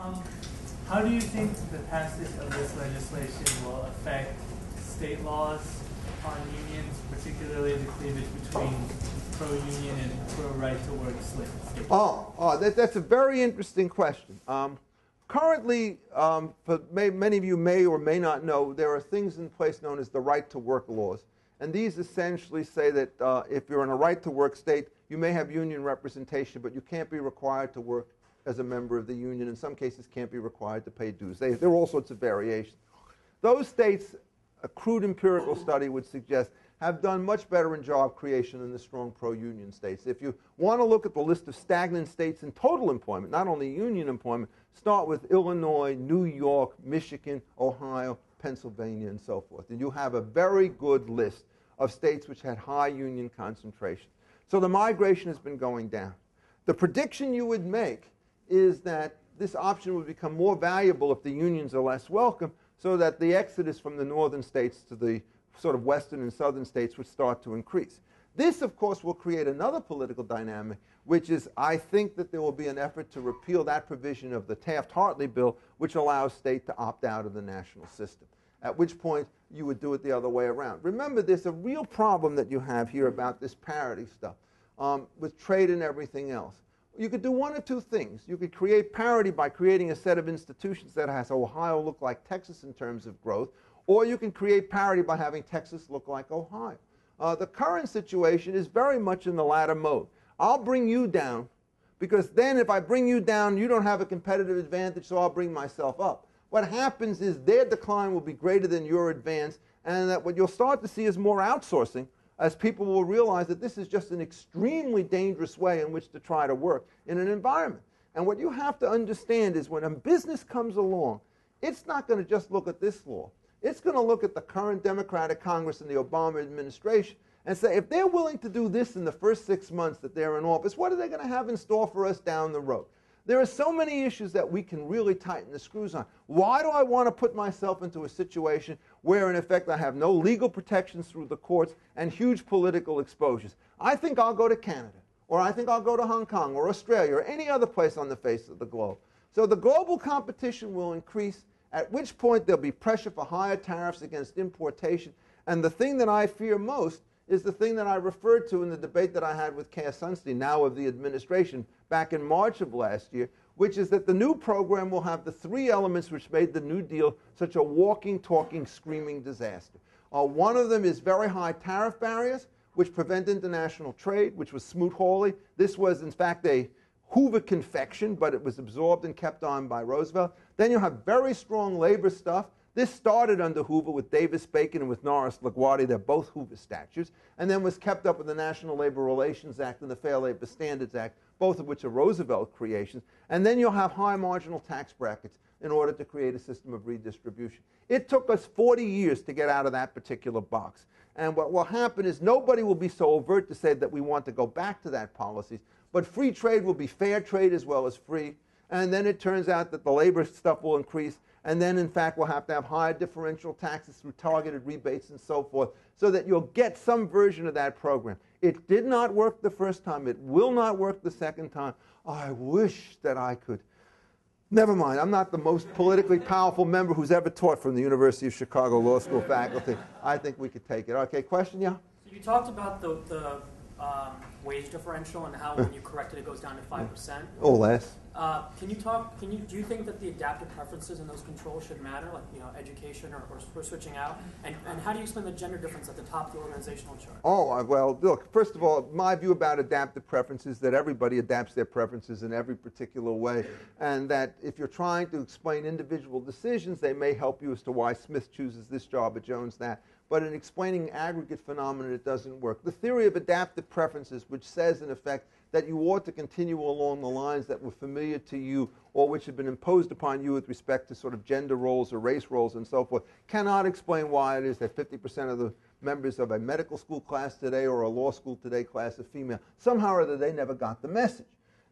Um, how do you think the passage of this legislation will affect state laws on unions, particularly the cleavage between pro-union and pro-right-to-work states? Oh, oh that, that's a very interesting question. Um, currently, um, may, many of you may or may not know, there are things in place known as the right-to-work laws. And these essentially say that uh, if you're in a right-to-work state, you may have union representation, but you can't be required to work as a member of the union. In some cases, can't be required to pay dues. They, there are all sorts of variations. Those states, a crude empirical study would suggest, have done much better in job creation than the strong pro-union states. If you want to look at the list of stagnant states in total employment, not only union employment, start with Illinois, New York, Michigan, Ohio, Pennsylvania, and so forth. And you have a very good list of states which had high union concentration. So the migration has been going down. The prediction you would make is that this option would become more valuable if the unions are less welcome, so that the exodus from the northern states to the sort of western and southern states would start to increase. This, of course, will create another political dynamic, which is I think that there will be an effort to repeal that provision of the Taft Hartley bill, which allows state to opt out of the national system. At which point you would do it the other way around. Remember, there's a real problem that you have here about this parity stuff um, with trade and everything else. You could do one of two things. You could create parity by creating a set of institutions that has Ohio look like Texas in terms of growth, or you can create parity by having Texas look like Ohio. Uh, the current situation is very much in the latter mode. I'll bring you down because then if I bring you down, you don't have a competitive advantage, so I'll bring myself up. What happens is their decline will be greater than your advance, and that what you'll start to see is more outsourcing as people will realize that this is just an extremely dangerous way in which to try to work in an environment. And what you have to understand is when a business comes along, it's not going to just look at this law. It's going to look at the current Democratic Congress and the Obama administration and say, if they're willing to do this in the first six months that they're in office, what are they going to have in store for us down the road? There are so many issues that we can really tighten the screws on. Why do I want to put myself into a situation where, in effect, I have no legal protections through the courts and huge political exposures? I think I'll go to Canada, or I think I'll go to Hong Kong, or Australia, or any other place on the face of the globe. So the global competition will increase at which point there'll be pressure for higher tariffs against importation. And the thing that I fear most is the thing that I referred to in the debate that I had with Cass Sunstein, now of the administration, back in March of last year, which is that the new program will have the three elements which made the New Deal such a walking, talking, screaming disaster. Uh, one of them is very high tariff barriers, which prevent international trade, which was Smoot-Hawley. This was, in fact, a Hoover confection, but it was absorbed and kept on by Roosevelt. Then you have very strong labor stuff. This started under Hoover with Davis Bacon and with Norris LaGuardia. They're both Hoover statutes. And then was kept up with the National Labor Relations Act and the Fair Labor Standards Act, both of which are Roosevelt creations. And then you'll have high marginal tax brackets in order to create a system of redistribution. It took us 40 years to get out of that particular box. And what will happen is nobody will be so overt to say that we want to go back to that policies, but free trade will be fair trade as well as free. And then it turns out that the labor stuff will increase. And then, in fact, we'll have to have higher differential taxes through targeted rebates and so forth so that you'll get some version of that program. It did not work the first time. It will not work the second time. I wish that I could Never mind. I'm not the most politically powerful member who's ever taught from the University of Chicago Law School faculty. I think we could take it. Okay, question? Yeah? So you talked about the, the um, wage differential and how when you correct it, it goes down to 5%. Or less. Uh, can you talk, can you, do you think that the adaptive preferences in those controls should matter, like, you know, education or, or, or switching out? And, and how do you explain the gender difference at the top of the organizational chart? Oh, uh, well, look, first of all, my view about adaptive preferences that everybody adapts their preferences in every particular way, and that if you're trying to explain individual decisions, they may help you as to why Smith chooses this job or Jones that. But in explaining aggregate phenomena, it doesn't work. The theory of adaptive preferences, which says, in effect, that you ought to continue along the lines that were familiar to you or which had been imposed upon you with respect to sort of gender roles or race roles and so forth, cannot explain why it is that 50% of the members of a medical school class today or a law school today class are female. Somehow or other, they never got the message.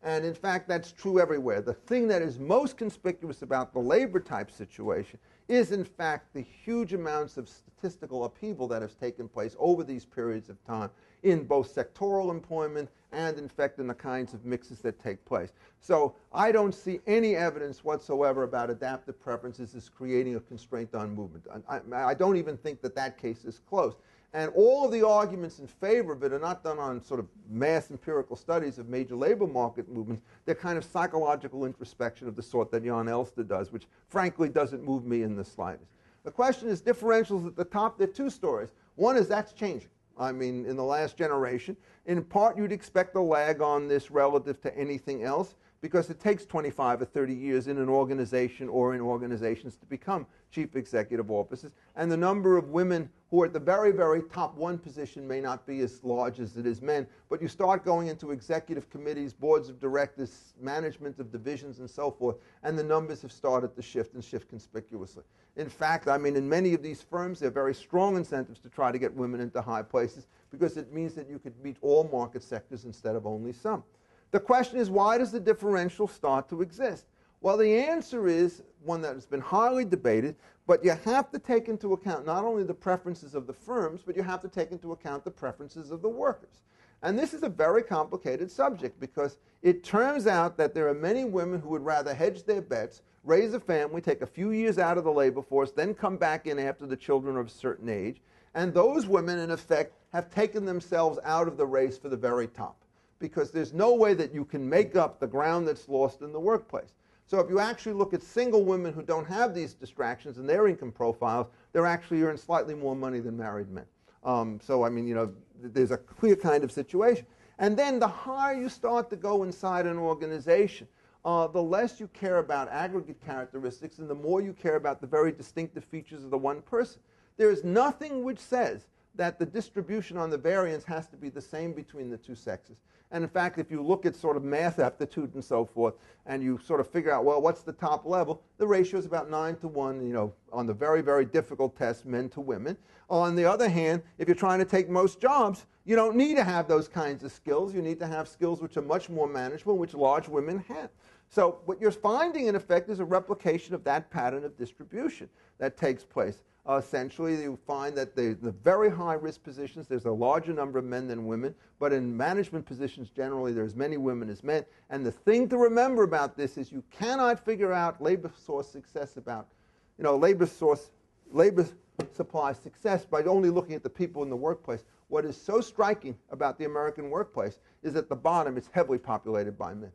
And in fact, that's true everywhere. The thing that is most conspicuous about the labor type situation is, in fact, the huge amounts of statistical upheaval that has taken place over these periods of time in both sectoral employment and, in fact, in the kinds of mixes that take place. So I don't see any evidence whatsoever about adaptive preferences as creating a constraint on movement. I, I don't even think that that case is close. And all of the arguments in favor of it are not done on sort of mass empirical studies of major labor market movements. They're kind of psychological introspection of the sort that Jon Elster does, which frankly doesn't move me in the slightest. The question is differentials at the top. There are two stories. One is that's changing. I mean, in the last generation. In part, you'd expect a lag on this relative to anything else because it takes 25 or 30 years in an organization or in organizations to become chief executive officers. And the number of women who are at the very, very top one position may not be as large as it is men. But you start going into executive committees, boards of directors, management of divisions, and so forth, and the numbers have started to shift and shift conspicuously. In fact, I mean, in many of these firms, there are very strong incentives to try to get women into high places because it means that you could meet all market sectors instead of only some. The question is, why does the differential start to exist? Well, the answer is one that has been highly debated, but you have to take into account not only the preferences of the firms, but you have to take into account the preferences of the workers. And this is a very complicated subject because it turns out that there are many women who would rather hedge their bets, raise a family, take a few years out of the labor force, then come back in after the children are of a certain age. And those women, in effect, have taken themselves out of the race for the very top because there's no way that you can make up the ground that's lost in the workplace. So if you actually look at single women who don't have these distractions in their income profiles, they're actually earning slightly more money than married men. Um, so, I mean, you know, there's a clear kind of situation. And then the higher you start to go inside an organization, uh, the less you care about aggregate characteristics and the more you care about the very distinctive features of the one person. There is nothing which says that the distribution on the variance has to be the same between the two sexes. And in fact, if you look at sort of math aptitude and so forth, and you sort of figure out, well, what's the top level, the ratio is about 9 to 1, you know, on the very, very difficult test, men to women. On the other hand, if you're trying to take most jobs, you don't need to have those kinds of skills. You need to have skills which are much more manageable, which large women have. So what you're finding, in effect, is a replication of that pattern of distribution that takes place essentially you find that the, the very high risk positions, there's a larger number of men than women, but in management positions generally there's as many women as men. And the thing to remember about this is you cannot figure out labor source success about, you know, labor source, labor supply success by only looking at the people in the workplace. What is so striking about the American workplace is at the bottom it's heavily populated by men.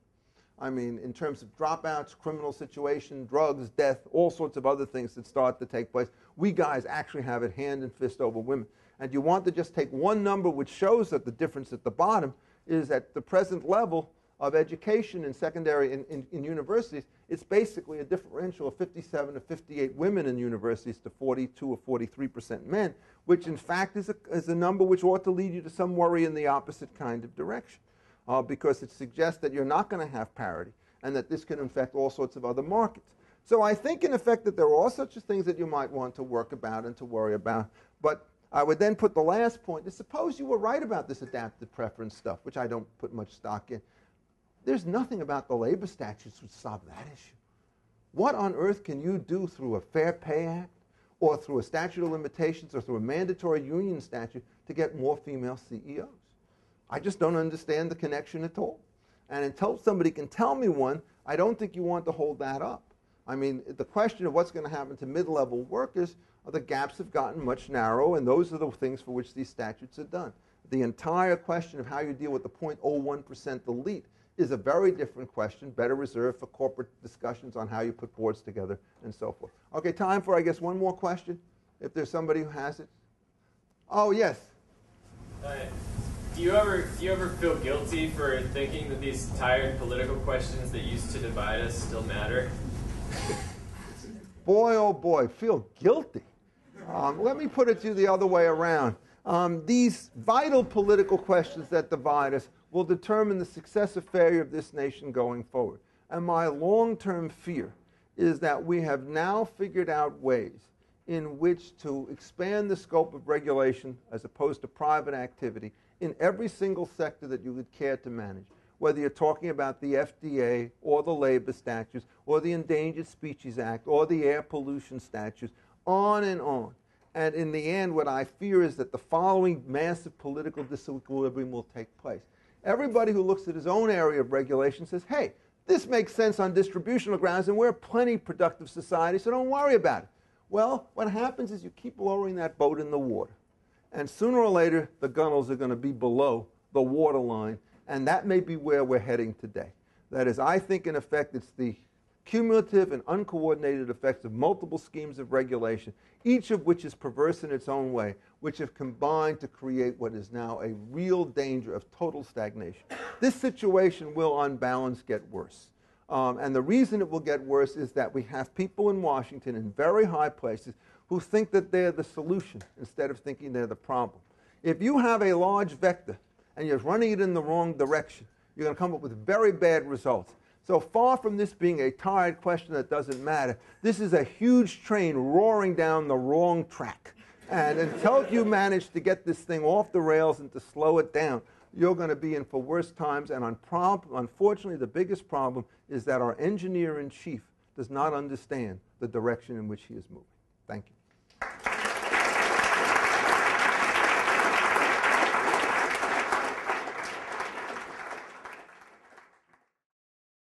I mean, in terms of dropouts, criminal situation, drugs, death, all sorts of other things that start to take place. We guys actually have it hand and fist over women. And you want to just take one number which shows that the difference at the bottom is at the present level of education in secondary in, in, in universities, it's basically a differential of 57 to 58 women in universities to 42 or 43 percent men, which in fact is a, is a number which ought to lead you to some worry in the opposite kind of direction uh, because it suggests that you're not going to have parity and that this can infect all sorts of other markets. So I think, in effect, that there are all such things that you might want to work about and to worry about. But I would then put the last point is suppose you were right about this adaptive preference stuff, which I don't put much stock in. There's nothing about the labor statutes which solve that issue. What on earth can you do through a Fair Pay Act or through a statute of limitations or through a mandatory union statute to get more female CEOs? I just don't understand the connection at all. And until somebody can tell me one, I don't think you want to hold that up. I mean, the question of what's going to happen to mid-level workers, uh, the gaps have gotten much narrower, and those are the things for which these statutes are done. The entire question of how you deal with the 0.01% elite is a very different question, better reserved for corporate discussions on how you put boards together and so forth. Okay, time for, I guess, one more question, if there's somebody who has it. Oh, yes. Uh, do you ever do you ever feel guilty for thinking that these tired political questions that used to divide us still matter? Boy, oh boy, feel guilty. Um, let me put it to you the other way around. Um, these vital political questions that divide us will determine the success or failure of this nation going forward. And my long term fear is that we have now figured out ways in which to expand the scope of regulation as opposed to private activity in every single sector that you would care to manage. Whether you're talking about the FDA or the labor statutes or the Endangered Species Act or the air pollution statutes, on and on. And in the end, what I fear is that the following massive political disequilibrium will take place. Everybody who looks at his own area of regulation says, hey, this makes sense on distributional grounds, and we're a plenty productive society, so don't worry about it. Well, what happens is you keep lowering that boat in the water. And sooner or later, the gunnels are going to be below the waterline, and that may be where we're heading today. That is, I think, in effect, it's the cumulative and uncoordinated effects of multiple schemes of regulation, each of which is perverse in its own way, which have combined to create what is now a real danger of total stagnation. This situation will, on balance, get worse. Um, and the reason it will get worse is that we have people in Washington in very high places who think that they're the solution instead of thinking they're the problem. If you have a large vector and you're running it in the wrong direction, you're going to come up with very bad results. So far from this being a tired question that doesn't matter, this is a huge train roaring down the wrong track. And until you manage to get this thing off the rails and to slow it down, you're going to be in for worse times. And unfortunately, the biggest problem is that our engineer in chief does not understand the direction in which he is moving. Thank you.